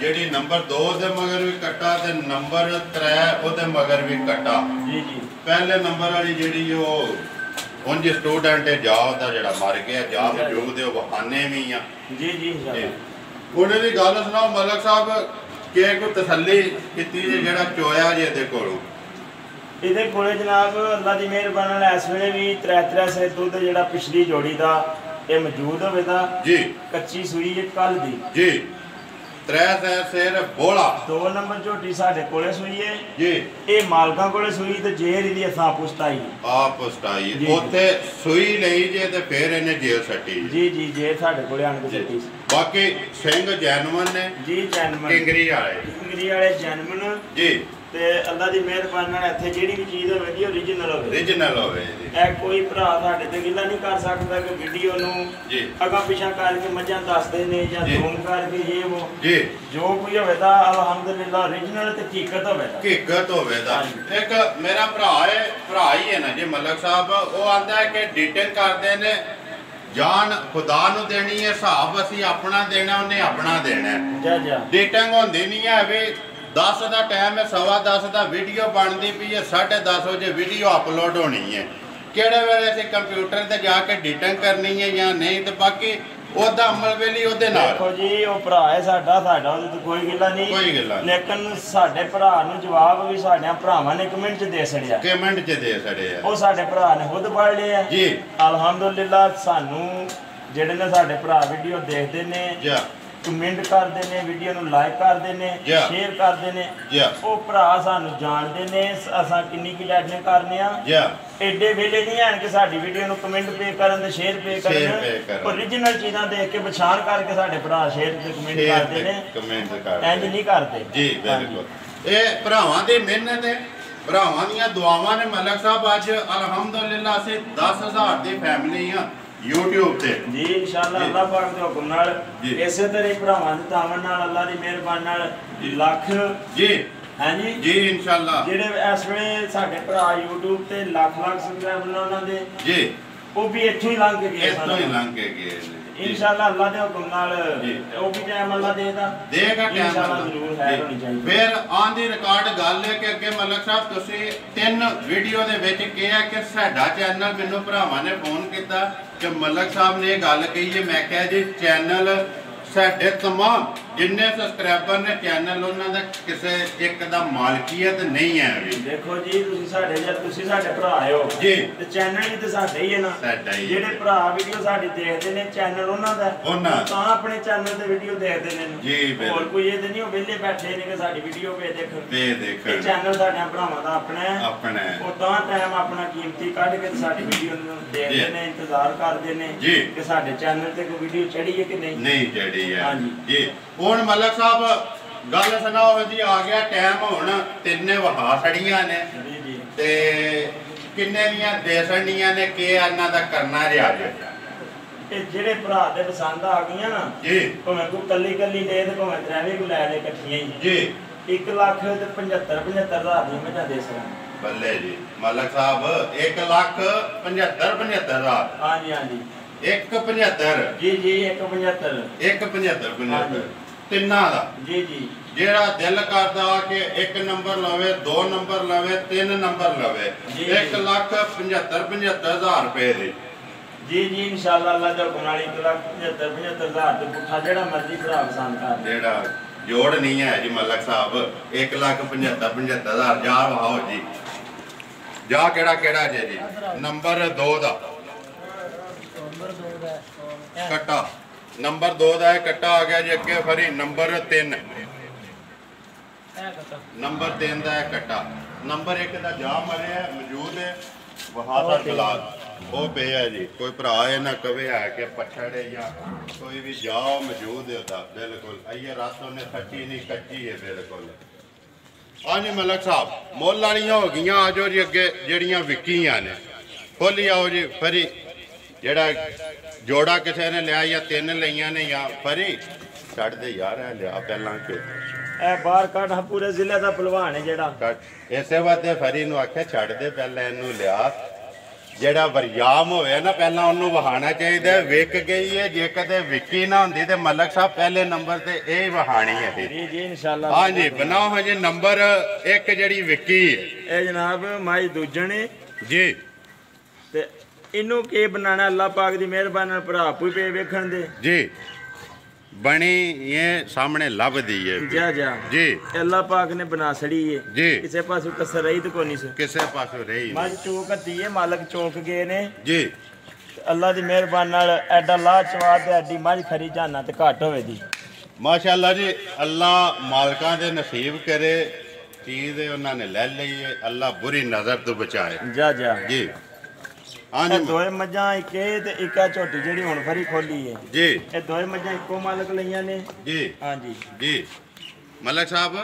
ਜਿਹੜੀ ਨੰਬਰ 2 ਦੇ ਮਗਰ ਵੀ ਕੱਟਾ ਤੇ ਨੰਬਰ 3 ਉਹਦੇ ਮਗਰ ਵੀ ਕੱਟਾ। ਜੀ ਜੀ। ਪਹਿਲੇ ਨੰਬਰ ਵਾਲੀ ਜਿਹੜੀ ਉਹ ਉਂਝ ਸਟੂਡੈਂਟ ਹੈ ਜਾ ਉਹਦਾ ਜਿਹੜਾ ਮਰ ਗਿਆ ਜਾ ਹੈ ਉਹ ਬਹਾਨੇ ਵੀ ਆ। ਜੀ ਜੀ ਉਹਨੇ ਦੀ ਗੱਲ ਸੁਣਾਓ ਮਲਕ ਸਾਹਿਬ ਕਿ ਕੋਈ ਤਸੱਲੀ ਕੀਤੀ ਜੇ ਜਿਹੜਾ ਚੋਇਆ ਜੇ ਇਹਦੇ ਕੋਲੋਂ? ਇਹਦੇ ਕੋਲੇ ਜਨਾਬ ਅੱਲਾ ਦੀ ਮਿਹਰਬਾਨੀ ਨਾਲ ਇਸ ਵੇਲੇ ਵੀ ਤਰੇ ਤਰੇ ਸੇ ਦੁੱਧ ਜਿਹੜਾ ਪਿਛਲੀ ਜੋੜੀ ਦਾ ਇਹ ਮੌਜੂਦ ਹੋਵੇ ਤਾਂ ਜੀ। ਕੱਚੀ ਸੂਈ ਜੇ ਕੱਲ ਦੀ। ਜੀ। ਤਰੇ ਸੈ ਸਿਰ ਬੋਲਾ ਦੋ ਨੰਬਰ ਝੋਟੀ ਸਾਡੇ ਕੋਲੇ ਸੂਈ ਹੈ ਜੀ। ਇਹ ਮਾਲਕਾਂ ਕੋਲੇ ਸੂਈ ਤੇ ਜੇਰ ਇਹਦੀ ਅਸਾਂ ਪੁਸ਼ਤਾਈ ਆਪ ਸਟਾਈ ਜੀ। ਉੱਥੇ ਸੂਈ ਲਈ ਜੇ ਤੇ ਫਿਰ ਇਹਨੇ ਜੇਲ ਸੱਟੀ ਜੀ ਜੀ ਜੇਰ ਸਾਡੇ ਕੋਲੇ ਆਣ ਕੇ ਜੀ। ਸੱਟੀ ਬਾਕੀ ਸਿੰਘ ਜੈਨਵਨ ਨੇ ਜੀ ਜੈਨਮਨ ਕਿੰਗਰੀ ਵਾਲੇ। ਕਿੰਗਰੀ ਵਾਲੇ ਜੈਨਮਨ ਜੀ। ਤੇ ਅੱਲਾ ਦੀ ਮਿਹਰਬਾਨੀ ਨਾਲ ਇੱਥੇ ਜਿਹੜੀ ਵੀ ਚੀਜ਼ ਹੋਵੇ ਜੀ ਓਰੀਜਨਲ ਹੋਵੇ ਰੀਜਨਲ ਹੋਵੇ ਜੀ। ਇਹ ਕੋਈ ਭਰਾ ਸਾਡੇ ਤੇ ਗਿੱਲਾ ਨਹੀਂ ਕਰ ਸਕਦਾ ਕਿ ਵੀਡੀਓ ਨੂੰ ਜੀ। ਅਗਾ ਪਿਛਾ ਕਰਕੇ ਮੱਝਾਂ ਦੱਸਦੇ ਨੇ ਜਾਂ। ਜ਼ੂਮ ਕਰਕੇ ਇਹ ਉਹ। ਜੀ। ਜੋ ਕੋਈ ਹੋਵੇ ਤਾਂ ਅਲਹਮਦੁਲਿਲਾ ਓਰੀਜਨਲ ਤੇ ਹਕੀਕਤ ਹੋਵੇ ਤਾਂ। ਹਕੀਕਤ ਹੋਵੇ ਦਾ ਹਾਂਜੀ। ਇੱਕ ਮੇਰਾ ਭਰਾ ਹੈ ਭਰਾ ਹੀ ਹੈ ਨਾ ਜੀ ਮਲਕ ਸਾਹਿਬ। ਉਹ ਆਂਦਾ ਹੈ ਕਿ ਡਿਟੇਲ ਕਰਦੇ ਨੇ ਜਾਨ ਖੁਦਾ ਨੂੰ ਦੇਣੀ ਹੈ ਹਿਸਾਬ ਅਸੀਂ ਆਪਣਾ ਦੇਣਾ ਉਹਨੇ ਆਪਣਾ ਦੇਣਾ ਹੈ। ਜਾ ਜਾ। ਡੇਟਿੰਗ ਹੁੰਦੀ ਨਹੀਂ ਹੈ ਵੀ 10 ਦਾ ਟਾਈਮ ਹੈ ਸਵਾ 10 ਦਾ ਵੀਡੀਓ ਬਣਦੀ ਪਈ ਹੈ 10:30 ਵਜੇ ਵੀਡੀਓ ਅਪਲੋਡ ਹੋਣੀ ਹੈ। ਕਿਹੜੇ ਵੇਲੇ ਅਸੀਂ ਕੰਪਿਊਟਰ ਤੇ ਜਾ ਕੇ ਡਿਟਿੰਗ ਕਰਨੀ ਹੈ ਜਾਂ ਨਹੀਂ ਤੇ ਬਾਕੀ ਉਹਦਾ ਅਮਲ ਵੇਲੀ ਉਹਦੇ ਨਾਲ। ਦੇਖੋ ਜੀ ਉਹ ਭਰਾ ਹੈ ਸਾਡਾ ਸਾਡਾ ਉਹਦੇ ਤੇ ਕੋਈ ਗਿੱਲਾ ਨਹੀਂ। ਕੋਈ ਗਿੱਲਾ। ਲੇਕਿਨ ਸਾਡੇ ਭਰਾ ਨੂੰ ਜਵਾਬ ਵੀ ਸਾਡਿਆਂ ਭਰਾਵਾਂ ਨੇ ਕਮੈਂਟ 'ਚ ਦੇ ਛੜਿਆ ਕਮੈਂਟ 'ਚ ਦੇ ਸੜੇ ਆ ਉਹ ਸਾਡੇ ਭਰਾ ਨੇ ਖੁਦ ਪੜ ਲਿਆ। ਜੀ। ਅਲਹਮਦੁਲਿਲਾ ਸਾਨੂੰ ਜਿਹੜੇ ਨੇ ਸਾਡੇ ਭਰਾ ਵੀਡੀਓ ਦੇਖਦੇ ਨੇ ਜਾ। ਕਮੈਂਟ ਕਰਦੇ ਨੇ ਵੀਡੀਓ ਨੂੰ ਲਾਈਕ ਕਰਦੇ ਨੇ. ਸ਼ੇਅਰ ਕਰਦੇ ਨੇ। ਉਹ ਭਰਾ ਸਾਨੂੰ ਜਾਣਦੇ ਨੇ ਸ- ਅਸਾਂ ਕਿੰਨੀ ਕੀ ਲੈਟਨੇ ਕਰਨੇ ਆ ਐਡੇ ਵੇਲੇ ਨਹੀਂ ਆਣ ਕਿ ਸਾਡੀ ਵੀਡੀਓ ਨੂੰ ਕਮੈਂਟ ਪੇ ਕਰਨ ਤੇ ਸ਼ੇਅਰ ਪੇ ਕਰਨ। ਓਰੀਜਨਲ ਚੀਜ਼ਾਂ ਦੇਖ ਕੇ ਪਛਾਣ ਕਰਕੇ ਸਾਡੇ ਭਰਾ ਸ਼ੇਅਰ ਤੇ ਕਮੈਂਟ ਕਰਦੇ ਨੇ। ਕਮੈਂਟ ਇੰਜ ਕਰਦੇ ਨਹੀਂ ਕਰਦੇ। ਜੀ ਬਿਲਕੁਲ ਇਹ ਭਰਾਵਾਂ ਦੀ ਮਿਹਨਤ ਹੈ ਭਰਾਵਾਂ ਦੀਆਂ ਦੁਆਵਾਂ ਨੇ ਮਲਕ ਸਾਹਿਬ ਅੱਜ ਅਲਹਮਦੁਲਿਲਾ ਅਸੀਂ 10000 ਦੀ ਫੈਮਿਲੀ ਆ YouTube ਤੇ। ਜੀ ਇਨਸ਼ਾਅੱਲਾ। ਅੱਲਾਹ ਪਾਕ ਦੇ ਹੁਕਮ ਨਾਲ। ਇਸੇ ਤਰ੍ਹਾਂ ਭਰਾਵਾਂ ਦੇ ਤਾਵਨ ਨਾਲ ਅੱਲਾਹ ਦੀ ਮਿਹਰਬਾਨੀ ਨਾਲ ਲੱਖ ਜੀ। ਹਾਂਜੀ ਜੀ? ਇਨਸ਼ਾਅੱਲਾ। ਜਿਹੜੇ ਇਸ ਵੇਲੇ ਸਾਡੇ ਭਰਾ YouTube ਤੇ ਲੱਖ ਲੱਖ ਸਬਸਕ੍ਰਾਈਬਰ ਉਹਨਾਂ ਦੇ ਜੀ। ਉਹ ਵੀ ਇੱਥੋਂ ਹੀ ਲੰਘ ਕੇ ਗਏ ਇੱਥੋਂ ਹੀ ਲੰਘ ਕੇ ਗਏ। ਇਨਸ਼ਾਅੱਲਾ ਅੱਲਾਹ ਦੇ ਹੁਕਮ ਨਾਲ। ਉਹ ਵੀ ਟਾਈਮ ਅੱਲਾਹ ਦੇਦਾ। ਦੇਗਾ ਟਾਈਮ ਇਨਸ਼ਾਅੱਲਾ ਜ਼ਰੂਰ ਹੈ ਹੋਣੀ ਚਾਹੀਦੀ। ਫਿਰ ਆਨ ਦੀ ਰਿਕਾਰਡ ਗੱਲ ਹੈ ਕਿ ਅੱਗੇ ਮਲਕ ਸਾਹਿਬ ਤੁਸੀਂ ਤਿੰਨ ਵੀਡੀਓ ਦੇ ਵਿੱਚ ਕਿਹਾ ਕਿ ਸਾਡਾ ਚੈਨਲ ਮੈਨੂੰ ਭਰਾਵਾਂ ਨੇ ਫੋਨ ਕੀਤਾ ਕਿ ਮਲਕ ਸਾਹਿਬ ਨੇ ਇਹ ਗੱਲ ਕਹੀ ਹੈ। ਮੈਂ ਕਿਹਾ ਜੀ ਚੈਨਲ ਸਾਡੇ ਤਮਾਮ ਜਿੰਨੇ ਸਬਸਕ੍ਰਾਈਬਰ ਨੇ ਚੈਨਲ ਉਹਨਾਂ ਦਾ ਕਿਸੇ ਇੱਕ ਦਾ ਮਾਲਕੀਅਤ ਨਹੀਂ ਹੈ ਵੀ ਦੇਖੋ ਜੀ ਤੁਸੀਂ ਸਾਡੇ ਜਦ ਤੁਸੀਂ ਸਾਡੇ ਭਰਾ ਹੋ ਜੀ। ਤੇ ਚੈਨਲ ਵੀ ਤੇ ਸਾਡੇ ਹੀ ਹੈ ਨਾ ਸਾਡਾ ਹੀ। ਜਿਹੜੇ ਭਰਾ ਵੀਡੀਓ ਸਾਡੀ ਦੇਖਦੇ ਨੇ ਚੈਨਲ ਉਹਨਾਂ ਦਾ। ਉਹਨਾਂ। ਤਾਂ ਆਪਣੇ ਚੈਨਲ ਤੇ ਵੀਡੀਓ ਦੇਖਦੇ ਨੇ ਜੀ। ਹੋਰ ਕੋਈ ਇਹ ਤੇ ਨਹੀਂ ਉਹ ਵਿਹਲੇ ਬੈਠੇ ਨੇ ਕਿ ਸਾਡੀ ਵੀਡੀਓ ਵੇ ਦੇਖਣ ਇਹ ਦੇਖਣ ਚੈਨਲ ਸਾਡਿਆਂ ਭਰਾਵਾਂ ਦਾ ਆਪਣਾ ਹੈ ਆਪਣਾ ਹੈ। ਉਹ ਤਾਂ ਟਾਈਮ ਆਪਣਾ ਕੀਮਤੀ ਕੱਢ ਕੇ ਸਾਡੀ ਵੀਡੀਓ ਨੂੰ ਦੇਖਦੇ ਜੀ। ਨੇ ਇੰਤਜ਼ਾਰ ਕਰਦੇ ਨੇ ਜੀ। ਕਿ ਸਾਡੇ ਚੈਨਲ ਤੇ ਕੋਈ ਵੀਡੀਓ ਚੜੀ ਹੈ ਕਿ ਨਹੀਂ ਨਹੀਂ ਜਿਹੜੀ ਹੈ ਹਾਂਜੀ। ਜੀ ਹੁਣ ਮਲਕ ਸਾਹਿਬ ਗੱਲ ਸੁਣਾਓ ਜੀ ਆ ਗਿਆ ਟਾਈਮ ਹੁਣ ਤਿੰਨੇ ਵਹਾ ਛੜੀਆਂ ਨੇ। ਤੇ ਕਿੰਨੇ ਦੀਆਂ ਦੇ ਛੜੀਆਂ ਨੇ ਕੀ ਇਹਨਾਂ ਦਾ ਕਰਨਾ ਰਿਹਾ ਜੀ ਇਹ ਜਿਹੜੇ ਭਰਾ ਦੇ ਪਸੰਦ ਆ ਗਈਆਂ ਨਾ ਜੀ। ਭਾਵੇਂ ਕੋ ਕੱਲੀ ਕੱਲੀ ਦੇ ਤੇ ਭਾਵੇਂ ਡਰਾਈਵਰ ਕੋ ਲੈ ਲੈ ਇਕੱਠੀਆਂ ਹੀ। ਜੀ। 1 ਲੱਖ ਤੇ 75 75 ਹਜ਼ਾਰ ਦੀਆਂ ਮੈਂ ਦੇ ਸਕਾਂ। ਬੱਲੇ ਜੀ ਮਲਕ ਸਾਹਿਬ 1 ਲੱਖ 75 75 ਹਜ਼ਾਰ। ਹਾਂਜੀ ਹਾਂਜੀ। 1 75 ਜੀ ਜੀ 175 1 75 75 ਹਾਂਜੀ। ਤਿੰਨਾਂ ਦਾ। ਜੀ ਜੀ। ਜਿਹੜਾ ਦਿਲ ਕਰਦਾ ਕਿ ਇੱਕ ਨੰਬਰ ਲਵੇ ਦੋ ਨੰਬਰ ਲਵੇ ਤਿੰਨ ਨੰਬਰ ਲਵੇ ਜੀ। 1 ਲੱਖ 75 75 ਹਜ਼ਾਰ ਰੁਪਏ ਦੇ। ਜੀ ਜੀ ਇਨਸ਼ਾਅੱਲਾ ਅੱਲਾ ਦਾ ਹੁਕਮ ਨਾਲ 1 ਲੱਖ 75 75 ਹਜ਼ਾਰ ਤੇ ਪੁੱਠਾ ਜਿਹੜਾ ਮਰਜ਼ੀ ਭਰਾ ਪਸੰਦ ਕਰ ਲੈ। ਜਿਹੜਾ ਜੋੜ ਨਹੀਂ ਹੈ ਜੀ ਮਲਕ ਸਾਹਿਬ 1 ਲੱਖ 75 75 ਹਜ਼ਾਰ ਜਾ ਵਹਾਓ ਜੀ। ਜਾ ਕਿਹੜਾ ਕਿਹੜਾ ਜੇ ਜੀ? ਨੰਬਰ 2 ਦਾ। ਕੱਟਾ। ਨੰਬਰ 2 ਦਾ ਇਹ ਕੱਟਾ ਆ ਗਿਆ ਜੀ ਅੱਗੇ ਫਰੀ, ਨੰਬਰ 3 ਨੰਬਰ 3 ਦਾ ਇਹ ਕੱਟਾ। ਨੰਬਰ 1 ਦਾ ਜਾ ਮਰਿਆ, ਮੌਜੂਦ ਹੈ ਵਹਾਸਾ ਜਲਾਲ ਉਹ ਪਿਆ ਜੀ, ਕੋਈ ਭਰਾ ਇਹ ਨਾ ਕਵੇ ਹੈ ਕਿ ਪਛੜੇ ਜਾਂ ਕੋਈ ਵੀ ਜਾ ਮੌਜੂਦ ਹੈ ਉਹਦਾ, ਬਿਲਕੁਲ। ਅਈਏ ਰਾਤ ਉਹਨੇ ਸੱਚੀ ਨਹੀਂ ਕੱਚੀ ਹੈ, ਬਿਲਕੁਲ। ਹਾਂਜੀ ਮਲਕ ਸਾਹਿਬ, ਮੁੱਲ ਵਾਲੀਆਂ ਹੋ ਗਈਆਂ ਆਜੋ ਜੀ ਅੱਗੇ, ਜਿਹੜੀਆਂ ਵਿਕੀਆਂ ਨੇ। ਖੋਲੀ ਆਓ ਜੀ, ਫਰੀ। ਜਿਹੜਾ ਜੋੜਾ ਕਿਸੇ ਨੇ ਲਿਆ ਜਾਂ ਤਿੰਨ ਲਈਆਂ ਨੇ ਜਾਂ ਫਰੀ ਛੱਡ ਦੇ ਯਾਰ ਇਹ ਲਿਆ ਪਹਿਲਾਂ ਕਿ। ਇਹ ਬਾਹਰ ਕੱਢ ਪੂਰੇ ਜ਼ਿਲ੍ਹੇ ਦਾ ਪਹਿਲਵਾਨ ਹੈ ਜਿਹੜਾ। ਇਸੇ ਵਾਸਤੇ ਫਰੀ ਨੂੰ ਆਖਿਆ ਛੱਡ ਦੇ ਪਹਿਲਾਂ ਇਹਨੂੰ ਲਿਆ। ਜਿਹੜਾ ਵਰਿਆਮ ਹੋਵੇ ਨਾ ਪਹਿਲਾਂ ਉਹਨੂੰ ਵਹਾਣਾ ਚਾਹੀਦਾ। ਵਿਕ ਗਈ ਹੈ ਜੇ ਕਦੇ ਵਿਕੀ ਨਾ ਹੁੰਦੀ ਤੇ ਮਲਕ ਸਾਹਿਬ ਪਹਿਲੇ ਨੰਬਰ ਤੇ ਇਹ ਹੀ ਵਹਾਣੀ ਹੈ। ਜੀ। ਜੀ ਇਨਸ਼ਾਅੱਲਾ। ਹਾਂਜੀ ਬਣਾਓ ਹਜੇ ਨੰਬਰ ਇੱਕ ਜਿਹੜੀ ਵਿਕੀ ਹੈ। ਇਹ ਜਨਾਬ ਮਾਈ ਦੂਜਣੇ। ਜੀ। ਤੇ ਇਹਨੂੰ ਕੀ ਬਣਾਣਾ ਅੱਲਾਹ ਪਾਕ ਦੀ ਮਿਹਰਬਾਨੀ ਨਾਲ ਭਰਾ ਹੀ ਪਏ ਵੇਖਣ ਦੇ। ਜੀ ਬਣੀ ਇਹ ਸਾਹਮਣੇ ਲੱਭਦੀ ਹੈ ਜਾ ਜਾ। ਜੀ। ਅੱਲਾਹ ਪਾਕ ਨੇ ਬਣਾ ਛੜੀ ਏ। ਜੀ। ਕਿਸੇ ਪਾਸੋਂ ਕਸਰ ਰਹੀ ਤੇ ਕੋਈ ਨਹੀਂ ਸੋ। ਕਿਸੇ ਪਾਸੋਂ ਰਹੀ। ਮੱਝ ਚੋਕ ਹੱਤੀ ਏ ਮਾਲਕ ਚੋਕ ਗਏ ਨੇ। ਜੀ। ਅੱਲਾਹ ਦੀ ਮਿਹਰਬਾਨੀ ਨਾਲ ਐਡਾ ਲਾਹ ਚਵਾ ਤੇ ਐਡੀ ਮੱਝ ਖਰੀ ਜਾਨਾ ਤੇ ਘੱਟ ਹੋਵੇ ਦੀ ਮਾਸ਼ਾਅੱਲਾ ਜੀ ਅੱਲਾ ਮਾਲਕਾਂ ਦੇ ਨਸੀਬ ਕਰੇ ਚੀਜ਼ ਉਹਨਾਂ ਨੇ ਲੈ ਲਈ ਹੈ ਅੱਲਾ ਬੁਰੀ ਨਜ਼ਰ ਤੋਂ ਬਚਾਏ। ਜਾ ਜਾ। ਜੀ। ਇਹ ਹਾਂਜੀ ਦੋਏ ਮੱਝਾਂ ਇੱਕ ਇਹ ਤੇ ਇੱਕ ਆ ਝੋਟੀ ਜਿਹੜੀ ਹੁਣ ਫਰੀ ਖੋਲੀ ਏ। ਜੀ। ਇਹ ਦੋਏ ਮੱਝਾਂ ਇੱਕੋ ਮਾਲਕ ਲਈਆਂ ਨੇ। ਜੀ। ਹਾਂਜੀ। ਜੀ। ਮਲਕ ਸਾਹਿਬ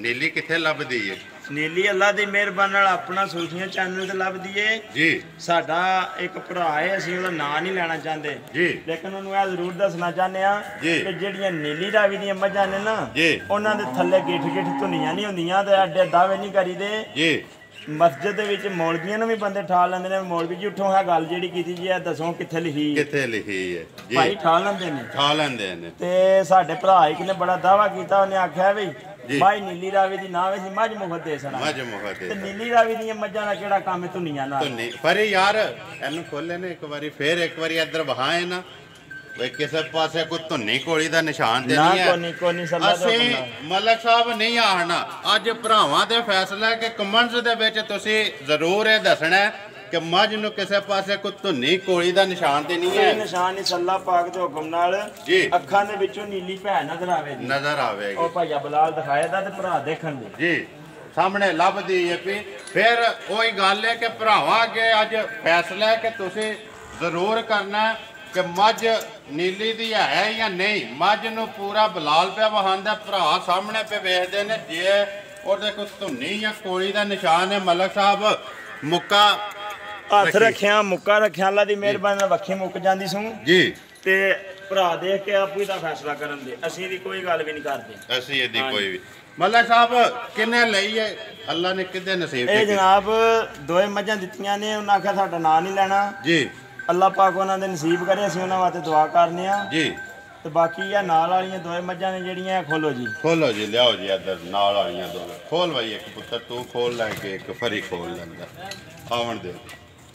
ਨੀਲੀ ਕਿੱਥੇ ਲੱਭਦੀ ਹੈ ਨੀਲੀ ਅੱਲਾਹ ਦੀ ਮਿਹਰਬਾਨੀ ਨਾਲ ਆਪਣਾ ਸੂਫੀਆਂ ਚੈਨਲ ਤੇ ਲੱਭਦੀ ਏ। ਜੀ। ਸਾਡਾ ਇੱਕ ਭਰਾ ਹੈ ਅਸੀਂ ਉਹਦਾ ਨਾਂ ਨਹੀਂ ਲੈਣਾ ਚਾਹੁੰਦੇ। ਜੀ। ਲੇਕਿਨ ਉਹਨੂੰ ਇਹ ਜ਼ਰੂਰ ਦੱਸਣਾ ਚਾਹੁੰਦੇ ਆ। ਕਿ ਜਿਹੜੀਆਂ ਨੀਲੀ ਰਾਵੀ ਦੀਆਂ ਮੱਝਾਂ ਨੇ ਨਾ ਜੀ। ਉਹਨਾਂ ਦੇ ਥੱਲੇ ਗਿੱਠ ਗਿੱਠ ਧੁਨੀਆਂ ਨਹੀਂ ਹੁੰਦੀਆਂ ਤੇ ਐਡੇ ਦਾਅਵੇ ਨਹੀਂ ਕਰੀਦੇ। ਜੀ। ਮਸਜਿਦ ਦੇ ਵਿੱਚ ਮੌਲਵੀਆਂ ਨੂੰ ਵੀ ਬੰਦੇ ਠਾਲ ਲੈਂਦੇ ਨੇ ਮੌਲਵੀ ਜੀ ਉੱਠੋ ਹੈ ਗੱਲ ਜਿਹੜੀ ਕੀਤੀ ਜੀ ਇਹ ਦੱਸੋ ਕਿੱਥੇ ਲਿਖੀ ਹੈ। ਕਿੱਥੇ ਲਿਖੀ ਹੈ? ਭਾਈ ਜੀ ਠਾਲ ਲੈਂਦੇ ਨੇ। ਖਾ ਲੈਂਦੇ ਨੇ। ਤੇ ਸਾਡੇ ਭਰਾ ਇੱਕ ਨੇ ਬੜਾ ਦਾਵਾ ਕੀਤਾ ਉਹਨੇ ਆਖਿਆ ਵੀ ਜੀ। ਭਾਈ ਨੀਲੀ ਰਾਵੀ ਦੀ ਨਾ ਵੇ ਸੀ ਮੱਝ ਮੁਫਤ ਦੇ ਸਣਾ ਮੱਝ ਮੁਖਾ ਤੇ ਦੇ ਨੀਲੀ ਰਾਵੀ ਦੀਆਂ ਮੱਝਾਂ ਦਾ ਕਿਹੜਾ ਕੰਮ ਹੈ? ਧੁਨੀਆਂ ਨਾਲ। ਧੁੰਨੀ ਪਰ ਯਾਰ ਇਹਨੂੰ ਖੋਲੇ ਨੇ ਇੱਕ ਵਾਰੀ ਫੇਰ ਇੱਕ ਵਾਰੀ ਇੱਧਰ ਵਹਾਏ ਨਾ ਵੀ ਕਿਸੇ ਪਾਸੇ ਕੋਈ ਧੁੰਨੀ ਕੋਲੀ ਦਾ ਨਿਸ਼ਾਨ ਤੇ ਨਾ ਨਹੀਂ ਹੈ। ਕੋਨੀ ਕੋਨੀ ਸੱਲਾ ਦਾ ਅਸੀਂ। ਮਲਕ ਸਾਹਿਬ ਨਹੀਂ ਆਹਣਾ ਅੱਜ ਭਰਾਵਾਂ ਦੇ ਫੈਸਲਾ ਕਿ ਕਮੈਂਟਸ ਦੇ ਵਿੱਚ ਤੁਸੀਂ ਜ਼ਰੂਰ ਇਹ ਦੱਸਣਾ ਕਿ ਮੱਝ ਨੂੰ ਕਿਸੇ ਪਾਸੇ ਕੋਈ ਧੁੰਨੀ ਕੋਲੀ ਦਾ ਨਿਸ਼ਾਨ ਤੇ ਨਹੀਂ ਹੈ। ਨਿਸ਼ਾਨ ਇਸ ਅੱਲਾਹ ਪਾਕ ਦੇ ਹੁਕਮ ਨਾਲ ਜੀ। ਅੱਖਾਂ ਦੇ ਵਿੱਚੋਂ ਨੀਲੀ ਭੈ ਨਜ਼ਰ ਆਵੇ ਜੀ ਨਜ਼ਰ ਆਵੇਗੀ। ਉਹ ਭਾਈਆ ਬਲਾਲ ਦਿਖਾਇਆ ਦਾ ਤੇ ਭਰਾ ਦੇਖਣ ਦੇ ਜੀ ਸਾਹਮਣੇ ਲੱਭਦੀ ਹੈ ਵੀ ਫਿਰ ਉਹੀ ਗੱਲ ਹੈ ਕਿ ਭਰਾਵਾਂ ਅੱਗੇ ਅੱਜ ਫੈਸਲਾ ਹੈ ਕਿ ਤੁਸੀਂ ਜ਼ਰੂਰ ਕਰਨਾ ਕਿ ਮੱਝ ਨੀਲੀ ਦੀ ਹੈ ਜਾਂ ਨਹੀਂ? ਮੱਝ ਨੂੰ ਪੂਰਾ ਬਲਾਲ ਪਿਆ ਵਹਾਂਦਾ ਭਰਾ ਸਾਹਮਣੇ ਪੇ ਵੇਖਦੇ ਨੇ ਜੇ ਉਹਦੇ ਕੋਲ ਧੁੰਨੀ ਜਾਂ ਕੋਲੀ ਦਾ ਨਿਸ਼ਾਨ ਹੈ ਮਲਕ ਸਾਹਿਬ ਮੁੱਕਾ ਹੱਥ ਰੱਖੀ। ਰੱਖਿਆ ਮੁੱਕਾ ਰੱਖਿਆ ਅੱਲਾ ਦੀ ਮਿਹਰਬਾਨੀ ਨਾਲ ਵੱਖੀ ਮੁੱਕ ਜਾਂਦੀ ਸੂ। ਜੀ। ਤੇ ਭਰਾ ਦੇਖ ਕੇ ਆਪੂ ਦਾ ਫੈਸਲਾ ਕਰਨ ਦੇ। ਅਸੀਂ ਦੀ ਕੋਈ ਗੱਲ ਵੀ ਨਹੀਂ ਕਰਦੇ। ਅਸੀਂ ਇਹਦੀ। ਕੋਈ ਵੀ ਮਲਕ ਸਾਹਿਬ ਕਿੰਨੇ ਲਈ ਹੈ? ਅੱਲਾ ਨੇ ਕਿੱਦੇ ਨਸੀਬ ਇਹ ਜਨਾਬ ਦੋਏ ਮੱਝਾਂ ਦਿੱਤੀਆਂ ਨੇ ਉਹਨਾਂ ਆਖਿਆ ਸਾਡਾ ਨਾਂ ਨਹੀਂ ਲੈਣਾ। ਜੀ। ਅੱਲਾਹ ਪਾਕ ਉਹਨਾਂ ਦੇ ਨਸੀਬ ਕਰੇ ਅਸੀਂ ਉਹਨਾਂ ਵਾਸਤੇ ਦੁਆ ਕਰਨੇ ਆ। ਜੀ। ਤੇ ਬਾਕੀ ਆ ਨਾਲ ਵਾਲੀਆਂ ਦੋਏ ਮੱਝਾਂ ਨੇ ਜਿਹੜੀਆਂ ਖੋਲੋ ਜੀ। ਖੋਲੋ ਜੀ ਲਿਆਓ ਜੀ ਇੱਧਰ ਨਾਲ ਆਈਆਂ ਦੋਵੇਂ। ਖੋਲ ਬਾਈ ਇੱਕ ਪੁੱਤਰ ਤੂੰ ਖੋਲ ਲੈ ਕੇ ਇੱਕ ਫਰੀ ਖੋਲ ਲੈਂਦਾ। ਆਵਣ ਦੇ।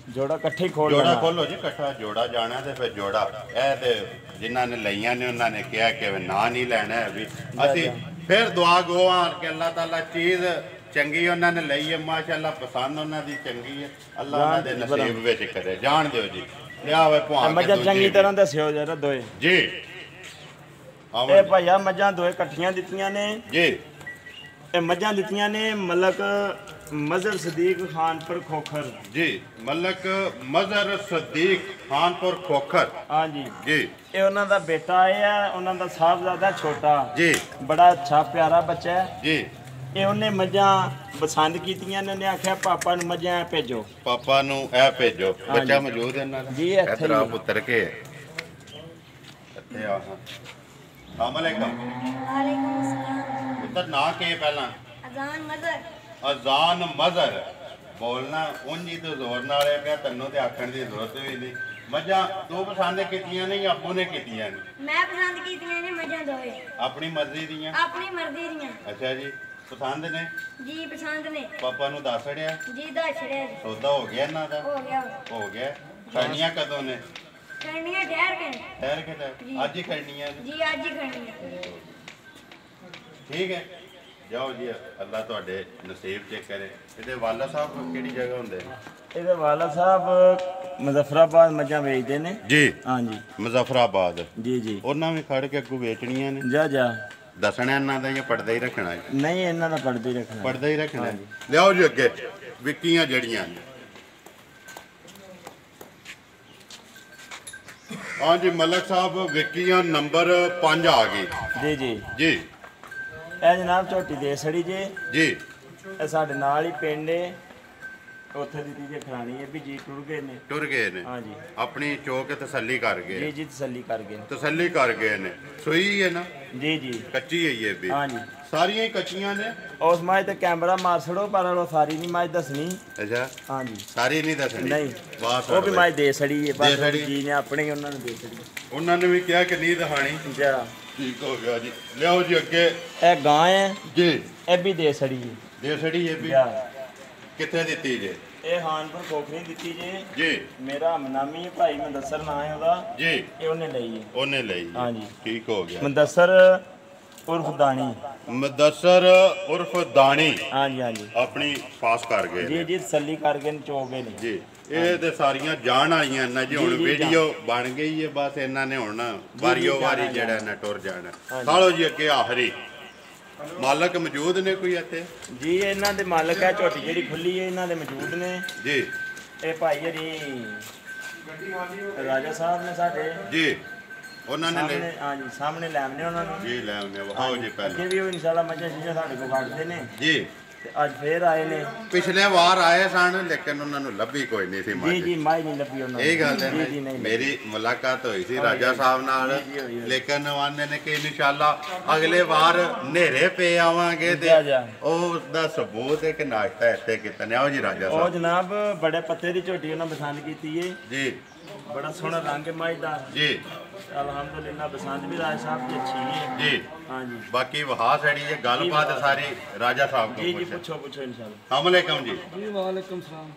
ਜੋੜਾ ਇਕੱਠੇ ਖੋਲ ਜੋੜਾ ਖੋਲੋ ਜੀ ਇਕੱਠਾ ਜੋੜਾ ਜਾਣਾ ਤੇ ਫਿਰ ਜੋੜਾ। ਇਹ ਤੇ ਜਿਨ੍ਹਾਂ ਨੇ ਲਈਆਂ ਨੇ ਉਹਨਾਂ ਨੇ ਕਿਹਾ ਕਿ ਨਾਂ ਨਹੀਂ ਲੈਣਾ ਹੈ ਵੀ ਅਸੀਂ ਫਿਰ ਦੁਆ ਗੋਆਂ ਕਿ ਅੱਲਾਹ ਤਾਲਾ ਚੀਜ਼ ਚੰਗੀ ਉਹਨਾਂ ਨੇ ਲਈ ਹੈ ਮਾਸ਼ਾਅੱਲਾ ਪਸੰਦ ਉਹਨਾਂ ਦੀ ਚੰਗੀ ਹੈ। ਅੱਲਾਹ ਉਹਨਾਂ ਦੇ ਨਸੀਬ ਵਿੱਚ ਕਰੇ ਜਾਣ ਦਿਓ ਜੀ। ਲਿਆ ਵੇ ਭਾਂ ਮੱਝਾਂ ਚੰਗੀ ਤਰ੍ਹਾਂ ਦੱਸਿਓ ਜਰਾ ਦੋਏ। ਜੀ। ਇਹ ਭਾਈਆ ਮੱਝਾਂ ਦੋਏ ਇਕੱਠੀਆਂ ਦਿੱਤੀਆਂ ਨੇ। ਜੀ। ਇਹ ਮੱਝਾਂ ਦਿੱਤੀਆਂ ਨੇ ਮਲਕ ਮਜ਼ਰ ਸਦੀਕ ਖਾਨਪੁਰ ਖੋਖਰ। ਜੀ ਮਲਕ ਮਜ਼ਰ ਸਦੀਕ ਖਾਨਪੁਰ ਖੋਖਰ। ਹਾਂਜੀ ਜੀ। ਇਹ ਉਹਨਾਂ ਦਾ ਬੇਟਾ ਹੈ ਉਹਨਾਂ ਦਾ ਸਾਹਿਬਜ਼ਾਦਾ ਛੋਟਾ। ਜੀ। ਬੜਾ ਅੱਛਾ ਪਿਆਰਾ ਬੱਚਾ ਹੈ। ਜੀ। ਤੇ ਉਹਨੇ ਮੱਝਾਂ ਪਸੰਦ ਕੀਤੀਆਂ ਨੇ ਉਹਨੇ ਆਖਿਆ ਪਾਪਾ ਨੂੰ ਮੱਝਾਂ ਭੇਜੋ। ਪਾਪਾ ਨੂੰ ਇਹ ਭੇਜੋ। ਬੱਚਾ ਮੌਜੂਦ ਹੈ ਇਹਨਾਂ ਜੀ ਇੱਥੇ ਆਪ ਉਤਰ ਕੇ। ਇੱਥੇ ਆ ਹਾਂ। ਸਲਾਮ ਅਲੈਕਮ ਨਾ ਕੇ ਪਹਿਲਾਂ? ਅਜ਼ਾਨ ਮਜ਼ਰ। ਅਜ਼ਾਨ ਮਜ਼ਰ। ਬੋਲਣਾ ਉਂਝ ਹੀ ਤੋਂ ਜ਼ੋਰ ਨਾਲ ਹੈ ਕਿ ਤੈਨੂੰ ਤੇ ਆਖਣ ਦੀ ਜ਼ਰੂਰਤ ਵੀ ਨਹੀਂ। ਮੱਝਾਂ ਦੋ ਪਸੰਦ ਕੀਤੀਆਂ ਨੇ ਆਪੋ ਨੇ ਕੀਤੀਆਂ ਨੇ? ਮੈਂ ਪਸੰਦ ਕੀਤੀਆਂ ਨੇ ਮੱਝਾਂ ਦੋਏ ਆਪਣੀ ਮਰਜ਼ੀ ਦੀਆਂ। ਆਪਣੀ ਮਰਜ਼ੀ ਦੀਆਂ। ਅੱਛਾ ਜੀ। ਪਸੰਦ ਨੇ? ਜੀ ਪਸੰਦ ਨੇ। ਪਾਪਾ ਨੂੰ ਦੱਸ ਛੜਿਆ ਜੀ ਦੱਸ ਛੜਿਆ ਜੀ। ਸੌਦਾ ਹੋ ਗਿਆ ਇਹਨਾਂ ਦਾ? ਹੋ ਗਿਆ। ਹੋ ਗਿਆ। ਖੜਨੀਆਂ ਕਦੋਂ ਨੇ? ਖੜਨੀਆਂ ਠਹਿਰ ਕੇ ਠਹਿਰ ਕੇ ਅੱਜ ਹੀ ਖੜਨੀਆਂ ਜੀ ਅੱਜ ਹੀ ਖੜਨੀਆਂ। ਠੀਕ ਹੈ। ਜਾਓ ਜੀ ਅੱਲਾ ਤੁਹਾਡੇ ਨਸੀਬ ਚੈੱਕ ਕਰੇ। ਇਹਦੇ ਵਾਲਾ ਸਾਹਿਬ ਕਿਹੜੀ ਜਗ੍ਹਾ ਹੁੰਦੇ ਨੇ? ਇਹਦੇ ਵਾਲਾ ਸਾਹਿਬ ਮੁਜ਼ਫਰਾਬਾਦ ਮੱਝਾਂ ਵੇਚਦੇ ਨੇ। ਜੀ। ਹਾਂਜੀ। ਮੁਜ਼ਫਰਾਬਾਦ। ਜੀ ਜੀ। ਉਹਨਾਂ ਵੀ ਖੜ ਕੇ ਅੱਗੂ ਵੇਚਣੀਆਂ ਨੇ? ਜਾ ਜਾ। ਦੱਸਣਾ ਇਹਨਾਂ ਦਾ ਜਾਂ ਪੜਦਾ ਹੀ ਰੱਖਣਾ ਹੈ ਨਹੀਂ ਇਹਨਾਂ ਦਾ ਪਰਦੇ ਰੱਖਣਾ। ਪੜਦਾ ਹੀ ਰੱਖਣਾ। ਹੈ। ਲਿਆਓ ਜੀ ਅੱਗੇ ਵਿਕੀਆਂ ਜੜੀਆਂ ਹਾਂਜੀ ਮਲਕ ਸਾਹਿਬ ਵਿਕੀਆਂ ਨੰਬਰ 5 ਆ ਗਈ। ਜੀ ਜੀ। ਜੀ। ਇਹ ਜਨਾਬ ਝੋਟੀ ਦੇ ਸੜੀ ਜੇ। ਜੀ। ਇਹ ਸਾਡੇ ਨਾਲ ਹੀ ਪਿੰਡ ਏ। ਉੱਥੇ ਦੀ ਤੀਜੇ ਖਰਾਣੀ ਹੈ ਵੀ ਜੀ ਟੁਰ ਗਏ ਨੇ। ਟੁਰ ਗਏ ਨੇ। ਹਾਂਜੀ। ਆਪਣੀ ਚੋਕ ਤਸੱਲੀ ਕਰ ਜੀ ਗਏ। ਜੀ ਤਸੱਲੀ ਕਰ ਗਏ। ਤਸੱਲੀ ਕਰ ਗਏ ਨੇ। ਸੋਈ ਹੈ ਨਾ? ਜੀ ਜੀ। ਕੱਚੀ ਹੈ ਇਹ ਵੀ। ਹਾਂਜੀ। ਸਾਰੀਆਂ ਹੀ ਕੱਚੀਆਂ ਨੇ? ਉਸ ਮਾਈ ਤੇ ਕੈਮਰਾ ਮਾਰ ਛੜੋ ਪਰ ਉਹ ਸਾਰੀ ਨਹੀਂ ਮਾਈ ਦੱਸਣੀ। ਅੱਛਾ। ਹਾਂਜੀ। ਸਾਰੀ ਨਹੀਂ ਦੱਸਣੀ? ਨਹੀਂ। ਬਸ ਉਹ ਵੀ ਮਾਈ ਦੇ ਸੜੀ ਹੈ ਬਸ। ਜੀ ਨੇ ਆਪਣੇ ਹੀ ਉਹਨਾਂ ਨੂੰ ਦੇ ਸੜੀ ਉਹਨਾਂ ਨੇ ਵੀ ਕਿਹਾ ਕਿ ਨਹੀਂ ਦਿਖਾਣੀ? ਜਾ। ਠੀਕ ਹੋ ਗਿਆ ਜੀ। ਲਿਆਓ ਜੀ ਅੱਗੇ। ਇਹ ਗਾਂ ਹੈ। ਜੀ। ਇਹ ਵੀ ਦੇ ਸੜੀ ਹੈ। ਦੇ ਸੜੀ ਇਹ ਵੀ। ਜਾ। ਕਿੱਥੇ ਦਿੱਤੀ ਜੇ? ਇਹ ਹਾਨਪੁਰ ਕੋਖਰੀ ਦਿੱਤੀ ਜੇ। ਜੀ। ਮੇਰਾ ਮਨਾਮੀ ਹੈ ਭਾਈ ਮੰਦਸਰ ਨਾਂ ਹੈ ਉਹਦਾ। ਜੀ। ਇਹ ਉਹਨੇ ਲਈ ਹੈ। ਉਹਨੇ ਲਈ ਹਾਂਜੀ। ਠੀਕ ਹੋ ਗਿਆ। ਮੰਦਸਰ ਉਰਫ ਦਾਣੀ। ਮਦਸਰ ਉਰਫ ਦਾਣੀ। ਹਾਂਜੀ ਹਾਂਜੀ। ਆਪਣੀ ਪਾਸ ਕਰ ਗਏ ਜੀ ਜੀ ਤਸੱਲੀ ਕਰਕੇ ਨੇ ਚੋ ਗਏ ਨੇ। ਜੀ। ਇਹ ਤੇ ਸਾਰੀਆਂ ਜਾਣ ਵਾਲੀਆਂ ਨਾ ਜੀ ਹੁਣ ਜੀ, ਜੀ, ਵੀਡੀਓ ਬਣ ਗਈ ਹੈ ਬਸ ਇਹਨਾਂ ਨੇ ਹੁਣ ਵਾਰੀਓ ਵਾਰੀ ਜਿਹੜਾ ਨਾ ਟੁਰ ਜਾਣਾ। ਸਾਲੋ ਜੀ ਅੱਗੇ ਆਖਰੀ। ਮਾਲਕ ਮੌਜੂਦ ਨੇ ਕੋਈ ਇੱਥੇ? ਜੀ ਇਹਨਾਂ ਦੇ ਮਾਲਕ ਹੈ ਝੋਟੀ ਜਿਹੜੀ ਖੁੱਲੀ ਹੈ ਇਹਨਾਂ ਦੇ ਮੌਜੂਦ ਨੇ। ਜੀ। ਇਹ ਭਾਈ ਹਰੀ ਰਾਜਾ ਸਾਹਿਬ ਨੇ ਸਾਡੇ। ਜੀ ਉਹਨਾਂ ਨੇ ਲੈ ਹਾਂਜੀ ਸਾਹਮਣੇ ਲੈਮਨੇ ਉਹਨਾਂ ਨੂੰ। ਜੀ ਲੈ ਆਉਂਦੇ ਵਹਾਓ ਜੀ ਅੱਗੇ ਪਹਿਲਾਂ। ਵੀ ਉਹ ਇਨਸ਼ਾਅੱਲਾ ਮੱਝਾਂ ਸ਼ੀਸ਼ਾ ਸਾਡੇ ਕੋਲ ਕੱਢਦੇ ਨੇ। ਜੀ। ਤੇ ਅੱਜ ਫੇਰ ਆਏ ਨੇ। ਪਿਛਲੇ ਵਾਰ ਆਏ ਸਨ ਲੇਕਿਨ ਉਹਨਾਂ ਨੂੰ ਲੱਭੀ ਕੋਈ ਨਹੀਂ ਸੀ ਜੀ ਮੱਝ ਜੀ ਮਾਈ ਨਹੀਂ ਲੱਭੀ ਉਹਨਾਂ ਨੂੰ। ਇਹ ਗੱਲ ਹੈ ਜੀ ਜੀ ਨਹੀਂ ਮੇਰੀ ਮੁਲਾਕਾਤ ਹੋਈ ਸੀ ਰਾਜਾ। ਸਾਹਿਬ ਨਾਲ। ਜੀ, ਜੀ। ਲੇਕਿਨ ਆਨੇ ਨੇ ਕਿ ਇਨਸ਼ਾਅੱਲਾ ਅਗਲੇ ਵਾਰ ਹਨੇਰੇ ਪੇ ਆਵਾਂਗੇ ਤੇ ਜਾ, ਜਾ। ਉਹ ਦਾ ਸਬੂਤ ਹੈ ਕਿ ਨਾਸ਼ਤਾ ਇੱਥੇ ਕੀਤਾ ਨੇ। ਆਓ ਜੀ ਰਾਜਾ ਉਹ ਸਾਹਿਬ। ਜਨਾਬ ਬੜੇ ਪੱਤੇ ਦੀ ਝੋਟੀ ਉਹਨਾਂ ਪਸੰਦ ਕੀਤੀ ਏ। ਜੀ। ਬੜਾ ਸੋਹਣਾ ਰੰਗ ਹੈ ਮਾਈ ਦਾ। ਜੀ। ਅਲਹਮਦੁਲਿਲਾ ਪਸੰਦ ਵੀ ਰਾਜ ਸਾਹਿਬ ਦੀ ਅੱਛੀ ਹੈ ਜੀ। ਹਾਂਜੀ। ਬਾਕੀ ਵਹਾ ਸੜੀ ਇਹ ਗੱਲਬਾਤ ਸਾਰੀ ਰਾਜਾ ਸਾਹਿਬ ਜੀ ਤੋਂ ਜੀ ਪੁੱਛੇ। ਪੁੱਛੋ ਪੁੱਛੋ ਇਨਸ਼ਾਅੱਲਾ। ਅਸਲਾਮੁਅਲੈਕਮ ਜੀ। ਜੀ ਵਾਲੇਕੁਮ ਸਲਾਮ।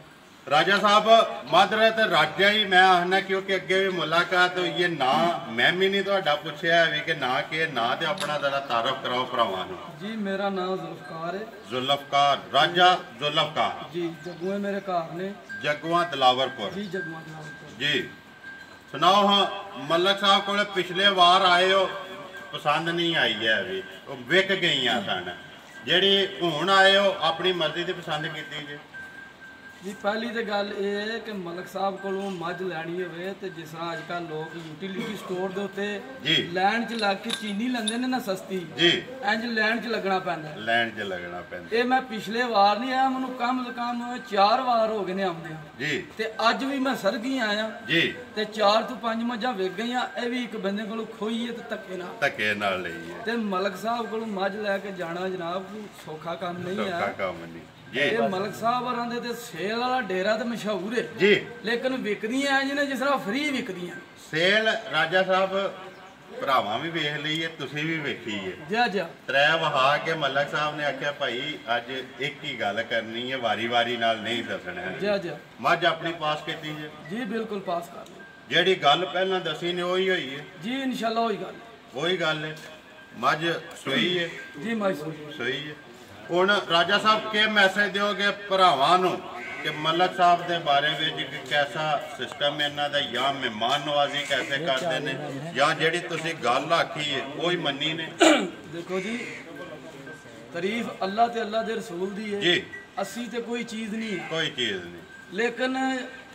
ਰਾਜਾ ਸਾਹਿਬ ਮਾਦਰਤ ਰਾਜਾ ਹੀ ਮੈਂ ਆਖਣਾ ਕਿਉਂਕਿ ਅੱਗੇ ਵੀ ਮੁਲਾਕਾਤ ਹੋਈ ਹੈ ਨਾ ਮੈਂ ਵੀ ਨਹੀਂ ਤੁਹਾਡਾ ਪੁੱਛਿਆ ਵੀ ਕਿ ਨਾ ਕੀ ਹੈ, ਨਾ ਤੇ ਆਪਣਾ ਜ਼ਰਾ ਤਾਰਫ ਕਰਾਓ ਭਰਾਵਾਂ ਨੂੰ। ਜੀ ਮੇਰਾ ਨਾਮ ਜ਼ੁਲਫਕਾਰ ਹੈ। ਜ਼ੁਲਫਕਾਰ ਰਾਜਾ ਜ਼ੁਲਫਕਾਰ। ਜੀ ਜਗੂਏ ਮੇਰੇ ਘਰ ਨੇ। ਜਗਵਾ ਦਲਾਵਰਪੁਰ। ਜੀ ਜਗੂਆ ਦਲਾਲਪੁਰ ਜੀ। ਸੁਣਾਓ ਹਾਂ, ਮਲਕ ਸਾਹਿਬ ਕੋਲ ਪਿਛਲੇ ਵਾਰ ਆਏ ਹੋ, ਪਸੰਦ ਨਹੀਂ ਆਈ ਹੈ ਵੀ, ਉਹ ਵਿਕ ਗਈਆਂ ਸਨ। ਜਿਹੜੀ ਹੁਣ ਆਏ ਹੋ, ਆਪਣੀ ਮਰਜ਼ੀ ਦੀ ਪਸੰਦ ਕੀਤੀ ਜੀ। ਜੀ ਪਹਿਲੀ ਤੇ ਗੱਲ ਇਹ ਹੈ ਕਿ ਮਲਕ ਸਾਹਿਬ ਕੋਲੋਂ ਮੱਝ ਲੈਣੀ ਹੋਵੇ ਤੇ ਜਿਸ ਤਰ੍ਹਾਂ ਅੱਜ ਕੱਲ ਲੋਕ ਯੂਟਿਲਿਟੀ ਸਟੋਰ ਦੇ ਉੱਤੇ। ਲੈਣ 'ਚ ਲੱਗ ਕੇ ਚੀਨੀ ਲੈਂਦੇ ਨੇ ਨਾ ਸਸਤੀ ਜੀ। ਇੰਜ ਲੈਣ 'ਚ ਲੱਗਣਾ ਪੈਂਦਾ। ਲੈਣ 'ਚ ਲੱਗਣਾ ਪੈਂਦਾ। ਇਹ ਮੈਂ ਪਿਛਲੇ ਵਾਰ ਨਹੀਂ ਆਇਆ ਮੈਨੂੰ ਕਮ ਕਮ ਚਾਰ ਵਾਰ ਹੋ ਗਏ ਨੇ ਆਉਂਦੇ ਜੀ। ਤੇ ਅੱਜ ਵੀ ਮੈਂ ਸਰਗੀ ਆਇਆ। ਜੀ। ਤੇ ਚਾਰ ਤੋਂ ਪੰਜ ਮੱਝਾਂ ਵਿਕ ਗਈਆਂ ਇਹ ਵੀ ਇੱਕ ਬੰਦੇ ਕੋਲੋਂ ਖੋਈ ਹੈ ਤੇ ਧੱਕੇ ਨਾਲ। ਧੱਕੇ ਨਾਲ ਲਈ ਹੈ। ਤੇ ਮਲਕ ਸਾਹਿਬ ਕੋਲੋਂ ਮੱਝ ਲੈ ਕੇ ਜਾਣਾ ਜਨਾਬ ਸੌਖਾ ਕੰਮ ਨਹੀਂ ਸੌਖਾ ਹੈ। ਕੰਮ ਨਹੀਂ। ਇਹ ਮਲਕ ਸਾਹਿਬ ਹਰਾਂ ਦੇ ਤੇ ਸੇਲ ਵਾਲਾ ਡੇਰਾ ਤੇ ਮਸ਼ਹੂਰ ਹੈ। ਜੀ। ਲੇਕਿਨ ਵਿਕਦੀਆਂ ਐ ਜਿਹਨੇ ਜਿਸ ਤਰ੍ਹਾਂ ਫ੍ਰੀ ਵਿਕਦੀਆਂ। ਸੇਲ ਰਾਜਾ ਸਾਹਿਬ ਭਰਾਵਾਂ ਵੀ ਵੇਖ ਲਈ ਹੈ ਤੁਸੀਂ ਵੀ ਵੇਖੀ ਹੈ। ਜਾ ਜਾ। ਤ੍ਰੈ ਵਹਾ ਕੇ ਮਲਕ ਸਾਹਿਬ ਨੇ ਆਖਿਆ ਭਾਈ ਅੱਜ ਇੱਕ ਹੀ ਗੱਲ ਕਰਨੀ ਹੈ ਵਾਰੀ-ਵਾਰੀ ਨਾਲ ਨਹੀਂ ਦੱਸਣਾ ਹੈ। ਜਾ ਜਾ। ਮੱਝ ਆਪਣੀ ਪਾਸ ਕੀਤੀ ਜੇ? ਜੀ ਬਿਲਕੁਲ ਪਾਸ ਕਰ ਲਓ ਜਿਹੜੀ ਗੱਲ ਪਹਿਲਾਂ ਦੱਸੀ ਨੇ ਉਹੀ ਹੋਈ ਹੈ। ਜੀ ਇਨਸ਼ਾਅੱਲਾ ਹੋਈ ਗੱਲ ਉਹੀ ਗੱਲ ਹੈ। ਮੱਝ ਸੋਈ ਹੈ। ਜੀ ਮਾਇਸੂਰ ਸੋਈ ਹੈ। ਹੁਣ ਰਾਜਾ ਸਾਹਿਬ ਕੀ ਮੈਸੇਜ ਦਿਓਗੇ ਭਰਾਵਾਂ ਨੂੰ ਕਿ ਮਲਕ ਸਾਹਿਬ ਦੇ ਬਾਰੇ ਵਿੱਚ ਕਿ ਕੈਸਾ ਸਿਸਟਮ ਇਹਨਾਂ ਦਾ ਜਾਂ ਮਹਿਮਾਨ ਨਵਾਜ਼ੀ ਕੈਸੇ ਕਰਦੇ ਨੇ ਜਾਂ ਜਿਹੜੀ ਤੁਸੀਂ ਗੱਲ ਆਖੀ ਹੈ ਉਹ ਹੀ ਮੰਨੀ ਨੇ? ਦੇਖੋ ਜੀ ਤਾਰੀਫ ਅੱਲਾ ਤੇ ਅੱਲਾ ਦੇ ਰਸੂਲ ਦੀ ਹੈ। ਜੀ। ਅਸੀਂ ਤੇ ਕੋਈ ਚੀਜ਼ ਨਹੀਂ ਹੈ। ਕੋਈ ਚੀਜ਼ ਨਹੀਂ। ਲੇਕਿਨ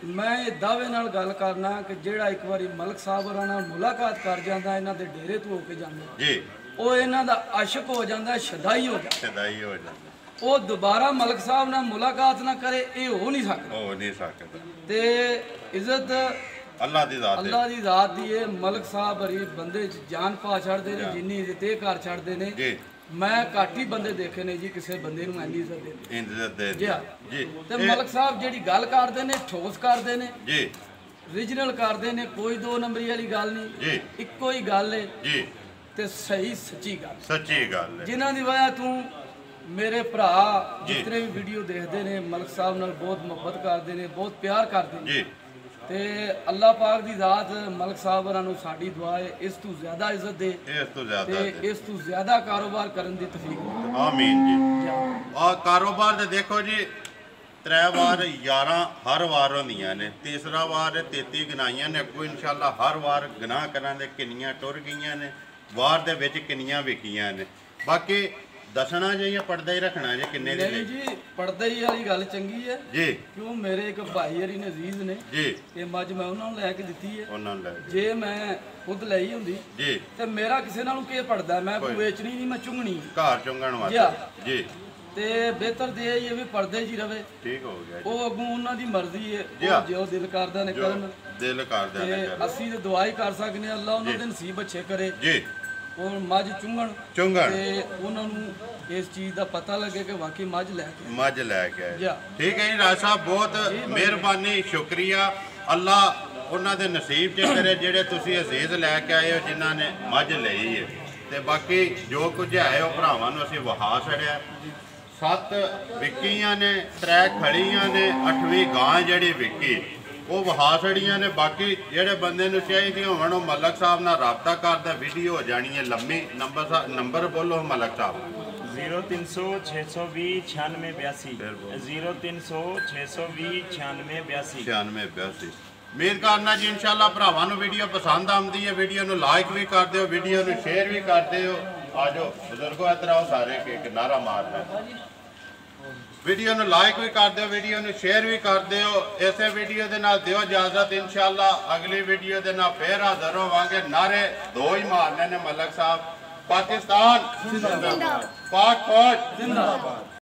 ਮੈਂ ਇਹ ਦਾਅਵੇ ਨਾਲ ਗੱਲ ਕਰਨਾ ਕਿ ਜਿਹੜਾ ਇੱਕ ਵਾਰੀ ਮਲਕ ਸਾਹਿਬ ਨਾਲ ਮੁਲਾਕਾਤ ਕਰ ਜਾਂਦਾ ਇਹਨਾਂ ਦੇ ਡੇਰੇ ਤੋਂ ਹੋ ਕੇ ਜਾਂਦਾ। ਜੀ। ਉਹ ਇਹਨਾਂ ਦਾ ਆਸ਼ਿਕ ਹੋ ਜਾਂਦਾ ਸ਼ਦਾਈ ਹੋ ਜਾਂਦਾ। ਸਦਾਈ ਹੋ ਜਾਂਦਾ। ਉਹ ਦੁਬਾਰਾ ਮਲਕ ਸਾਹਿਬ ਨਾਲ ਮੁਲਾਕਾਤ ਨਾ ਕਰੇ ਇਹ ਹੋ ਨਹੀਂ ਸਕਦਾ। ਹੋ ਨਹੀਂ ਸਕਦਾ। ਤੇ ਇੱਜ਼ਤ ਅੱਲਾ ਦੀ ਜ਼ਾਤ ਹੈ ਅੱਲਾ ਦੀ ਜ਼ਾਤ ਦੀ ਇਹ ਮਲਕ ਸਾਹਿਬ ਹਰੀ ਬੰਦੇ 'ਚ ਜਾਨ ਪਾ ਛੱਡਦੇ ਨੇ ਜਿੰਨੀ ਇੱਜ਼ਤ ਇਹ ਕਰ ਛੱਡਦੇ ਨੇ। ਜੀ। ਮੈਂ ਘੱਟ ਹੀ ਬੰਦੇ ਦੇਖੇ ਨੇ ਜੀ ਕਿਸੇ ਬੰਦੇ ਨੂੰ ਐਨੀ ਇੱਜ਼ਤ ਦਿੰਦੇ ਇੰਤਜ਼ਾਰ ਦੇ ਜੀ ਹਾਂ। ਜੀ। ਤੇ ਮਲਕ ਸਾਹਿਬ ਜਿਹੜੀ ਗੱਲ ਕਰਦੇ ਨੇ ਠੋਸ ਕਰਦੇ ਨੇ। ਜੀ। ਰੀਜਨਲ ਕਰਦੇ ਨੇ ਕੋਈ ਦੋ ਨੰਬਰੀ ਵਾਲੀ ਗੱਲ ਨਹੀਂ। ਜੀ। ਇੱਕੋ ਹੀ ਗੱਲ ਏ। ਜੀ। ਤੇ ਸਹੀ ਸੱਚੀ ਗੱਲ। ਸੱਚੀ ਗੱਲ ਹੈ। ਜਿਨ੍ਹਾਂ ਦੀ ਵਜ੍ਹਾ ਤੋਂ ਮੇਰੇ ਭਰਾ। ਜਿਤਨੇ ਵੀ ਵੀਡੀਓ ਦੇਖਦੇ ਨੇ ਮਲਕ ਸਾਹਿਬ ਨਾਲ ਬਹੁਤ ਮੁਹੱਬਤ ਕਰਦੇ ਨੇ ਬਹੁਤ ਪਿਆਰ ਕਰਦੇ ਨੇ। ਜੀ। ਤੇ ਅੱਲਾਹ ਪਾਕ ਦੀ ਜ਼ਾਤ ਮਲਕ ਸਾਹਿਬ ਹੋਰਾਂ ਨੂੰ ਸਾਡੀ ਦੁਆ ਹੈ ਇਸ ਤੋਂ ਜ਼ਿਆਦਾ ਇੱਜ਼ਤ ਦੇ ਇਸ ਤੋਂ ਜ਼ਿਆਦਾ ਤੇ ਇਸ ਤੋਂ ਜ਼ਿਆਦਾ ਕਾਰੋਬਾਰ ਕਰਨ ਦੀ ਤੌਫੀਕ ਆਮੀਨ ਜੀ। ਆ ਕਾਰੋਬਾਰ ਦੇ ਦੇਖੋ ਜੀ ਤਰੇ ਵਾਰ 11 ਹਰ ਵਾਰ ਹੁੰਦੀਆਂ ਨੇ ਤੀਸਰਾ ਵਾਰ 33 ਗਨਾਈਆਂ ਨੇ ਅੱਗੋਂ ਇਨਸ਼ਾਅੱਲਾ ਹਰ ਵਾਰ ਗਨਾਹ ਕਰਾਂ ਦੇ ਕਿੰਨੀਆਂ ਟੁਰ ਗਈਆਂ ਨੇ। ਵਾਰ ਦੇ ਵਿੱਚ ਕਿੰਨੀਆਂ ਵਿਕੀਆਂ ਨੇ। ਬਾਕੀ ਦੱਸਣਾ ਜੇ ਜਾਂ ਪੜਦਾ ਹੀ ਰੱਖਣਾ ਜੇ ਕਿੰਨੇ ਦੇ ਨਹੀਂ ਜੀ ਪਰਦੇ ਹੀ ਵਾਲੀ ਗੱਲ ਚੰਗੀ ਹੈ। ਜੀ। ਕਿਉਂ? ਮੇਰੇ ਇੱਕ ਭਾਈ ਹਰੀ ਨੇ ਅਜ਼ੀਜ਼ ਨੇ। ਜੀ। ਇਹ ਮੱਝ ਮੈਂ ਉਹਨਾਂ ਨੂੰ ਲੈ ਕੇ ਦਿੱਤੀ ਹੈ। ਉਹਨਾਂ ਨੂੰ ਲੈ। ਜੇ ਮੈਂ ਖੁਦ ਲਈ ਹੁੰਦੀ ਜੀ। ਤੇ ਮੇਰਾ ਕਿਸੇ ਨਾਲੋਂ ਕੀ ਪੜਦਾ ਮੈਂ। ਵੇਚਣੀ ਨਹੀਂ ਮੈਂ ਚੁੰਗਣੀ। ਘਰ ਚੁੰਗਣ। ਵਾਸਤੇ। ਜੀ। ਤੇ ਬਿਹਤਰ ਤੇ ਇਹ ਵੀ ਪਰਦੇ 'ਚ ਹੀ ਰਵੇ। ਠੀਕ ਹੋ ਗਿਆ ਜੀ। ਉਹ ਅੱਗੋਂ ਉਹਨਾਂ ਦੀ ਮਰਜ਼ੀ ਹੈ। ਜੀ। ਉਹ ਜੋ ਦਿਲ ਕਰਦਾ ਨੇ ਜੋ ਕਰਨ। ਦਿਲ ਕਰਦਾ ਨੇ ਤੇ ਕਰ ਅਸੀਂ ਤੇ ਦੁਆ ਹੀ ਕਰ ਸਕਦੇ ਹਾਂ। ਅੱਲਾ ਉਹਨਾਂ ਦੇ ਨਸੀਬ ਅੱਛੇ ਕਰੇ। ਜੀ। ਉਹ ਮੱਝ ਚੁੰਗਣ। ਚੁੰਗਣ। ਤੇ ਉਹਨਾਂ ਨੂੰ ਇਸ ਚੀਜ਼ ਦਾ ਪਤਾ ਲੱਗੇ ਕਿ ਵਾਕਈ ਮੱਝ ਲੈ ਕੇ। ਮੱਝ ਲੈ ਕੇ ਆਏ। ਜੀ। ਠੀਕ ਹੈ ਜੀ ਰਾਜ ਸਾਹਿਬ ਬਹੁਤ ਮਿਹਰਬਾਨੀ ਸ਼ੁਕਰੀਆ। ਅੱਲਾ ਉਹਨਾਂ ਦੇ ਨਸੀਬ 'ਚ ਕਰੇ ਜਿਹੜੇ ਤੁਸੀਂ ਅਜ਼ੀਜ਼ ਲੈ ਕੇ ਆਏ ਹੋ ਜਿਨ੍ਹਾਂ ਨੇ ਮੱਝ ਲਈ ਹੈ। ਤੇ ਬਾਕੀ ਜੋ ਕੁਝ ਹੈ ਉਹ ਭਰਾਵਾਂ ਨੂੰ ਅਸੀਂ ਵਹਾ ਛੜਿਆ ਸੱਤ ਵਿਕੀਆਂ ਨੇ ਤਰੇ ਖੜੀਆਂ ਨੇ ਅੱਠਵੀਂ ਗਾਂ ਜਿਹੜੀ ਵਿਕੀ। ਉਹ ਵਹਾ ਛੜੀਆਂ ਨੇ ਬਾਕੀ ਜਿਹੜੇ ਬੰਦੇ ਨੂੰ ਚਾਹੀਦੀ ਹੋਣ ਉਹ ਮਲਕ ਸਾਹਿਬ ਨਾਲ ਰਾਬਤਾ ਕਰਦਾ ਵੀਡੀਓ ਹੋ ਜਾਣੀ ਹੈ ਲੰਮੀ। ਨੰਬਰ ਨੰਬਰ ਬੋਲੋ ਮਲਕ ਸਾਹਿਬ। 0300 620 9682 ਫਿਰ ਬੋਲ। 0300 620 9682 96 82 ਉਮੀਦ ਕਰਨਾ ਜੀ ਇਨਸ਼ਾਅੱਲਾ ਭਰਾਵਾਂ ਨੂੰ ਵੀਡੀਓ ਪਸੰਦ ਆਉਂਦੀ ਹੈ ਵੀਡੀਓ ਨੂੰ ਲਾਈਕ ਵੀ ਕਰ ਦਿਓ ਵੀਡੀਓ ਨੂੰ ਸ਼ੇਅਰ ਵੀ ਕਰ ਦਿਓ ਆਜੋ ਬਜ਼ੁਰਗੋ ਇੱਧਰ ਆਓ ਸਾਰੇ ਕਿ ਇੱਕ ਨਾਰਾ ਮਾਰਨਾ ਵੀਡੀਓ ਨੂੰ ਲਾਈਕ ਵੀ ਕਰ ਦਿਓ ਵੀਡੀਓ ਨੂੰ ਸ਼ੇਅਰ ਵੀ ਕਰ ਦਿਓ। ਇਸੇ ਵੀਡੀਓ ਦੇ ਨਾਲ ਦਿਓ ਇਜਾਜ਼ਤ ਇਨਸ਼ਾਅੱਲਾ ਅਗਲੀ ਵੀਡੀਓ ਦੇ ਨਾਲ ਫੇਰ ਹਾਜ਼ਰ ਹੋਵਾਂਗੇ ਨਾਰੇ ਦੋ ਹੀ ਮਾਰਨੇ ਨੇ ਮਲਕ ਸਾਹਿਬ। ਪਾਕਿਸਤਾਨ ਜ਼ਿੰਦਾਬਾਦ। ਪਾਕ ਫੌਜ। ਜ਼ਿੰਦਾਬਾਦ।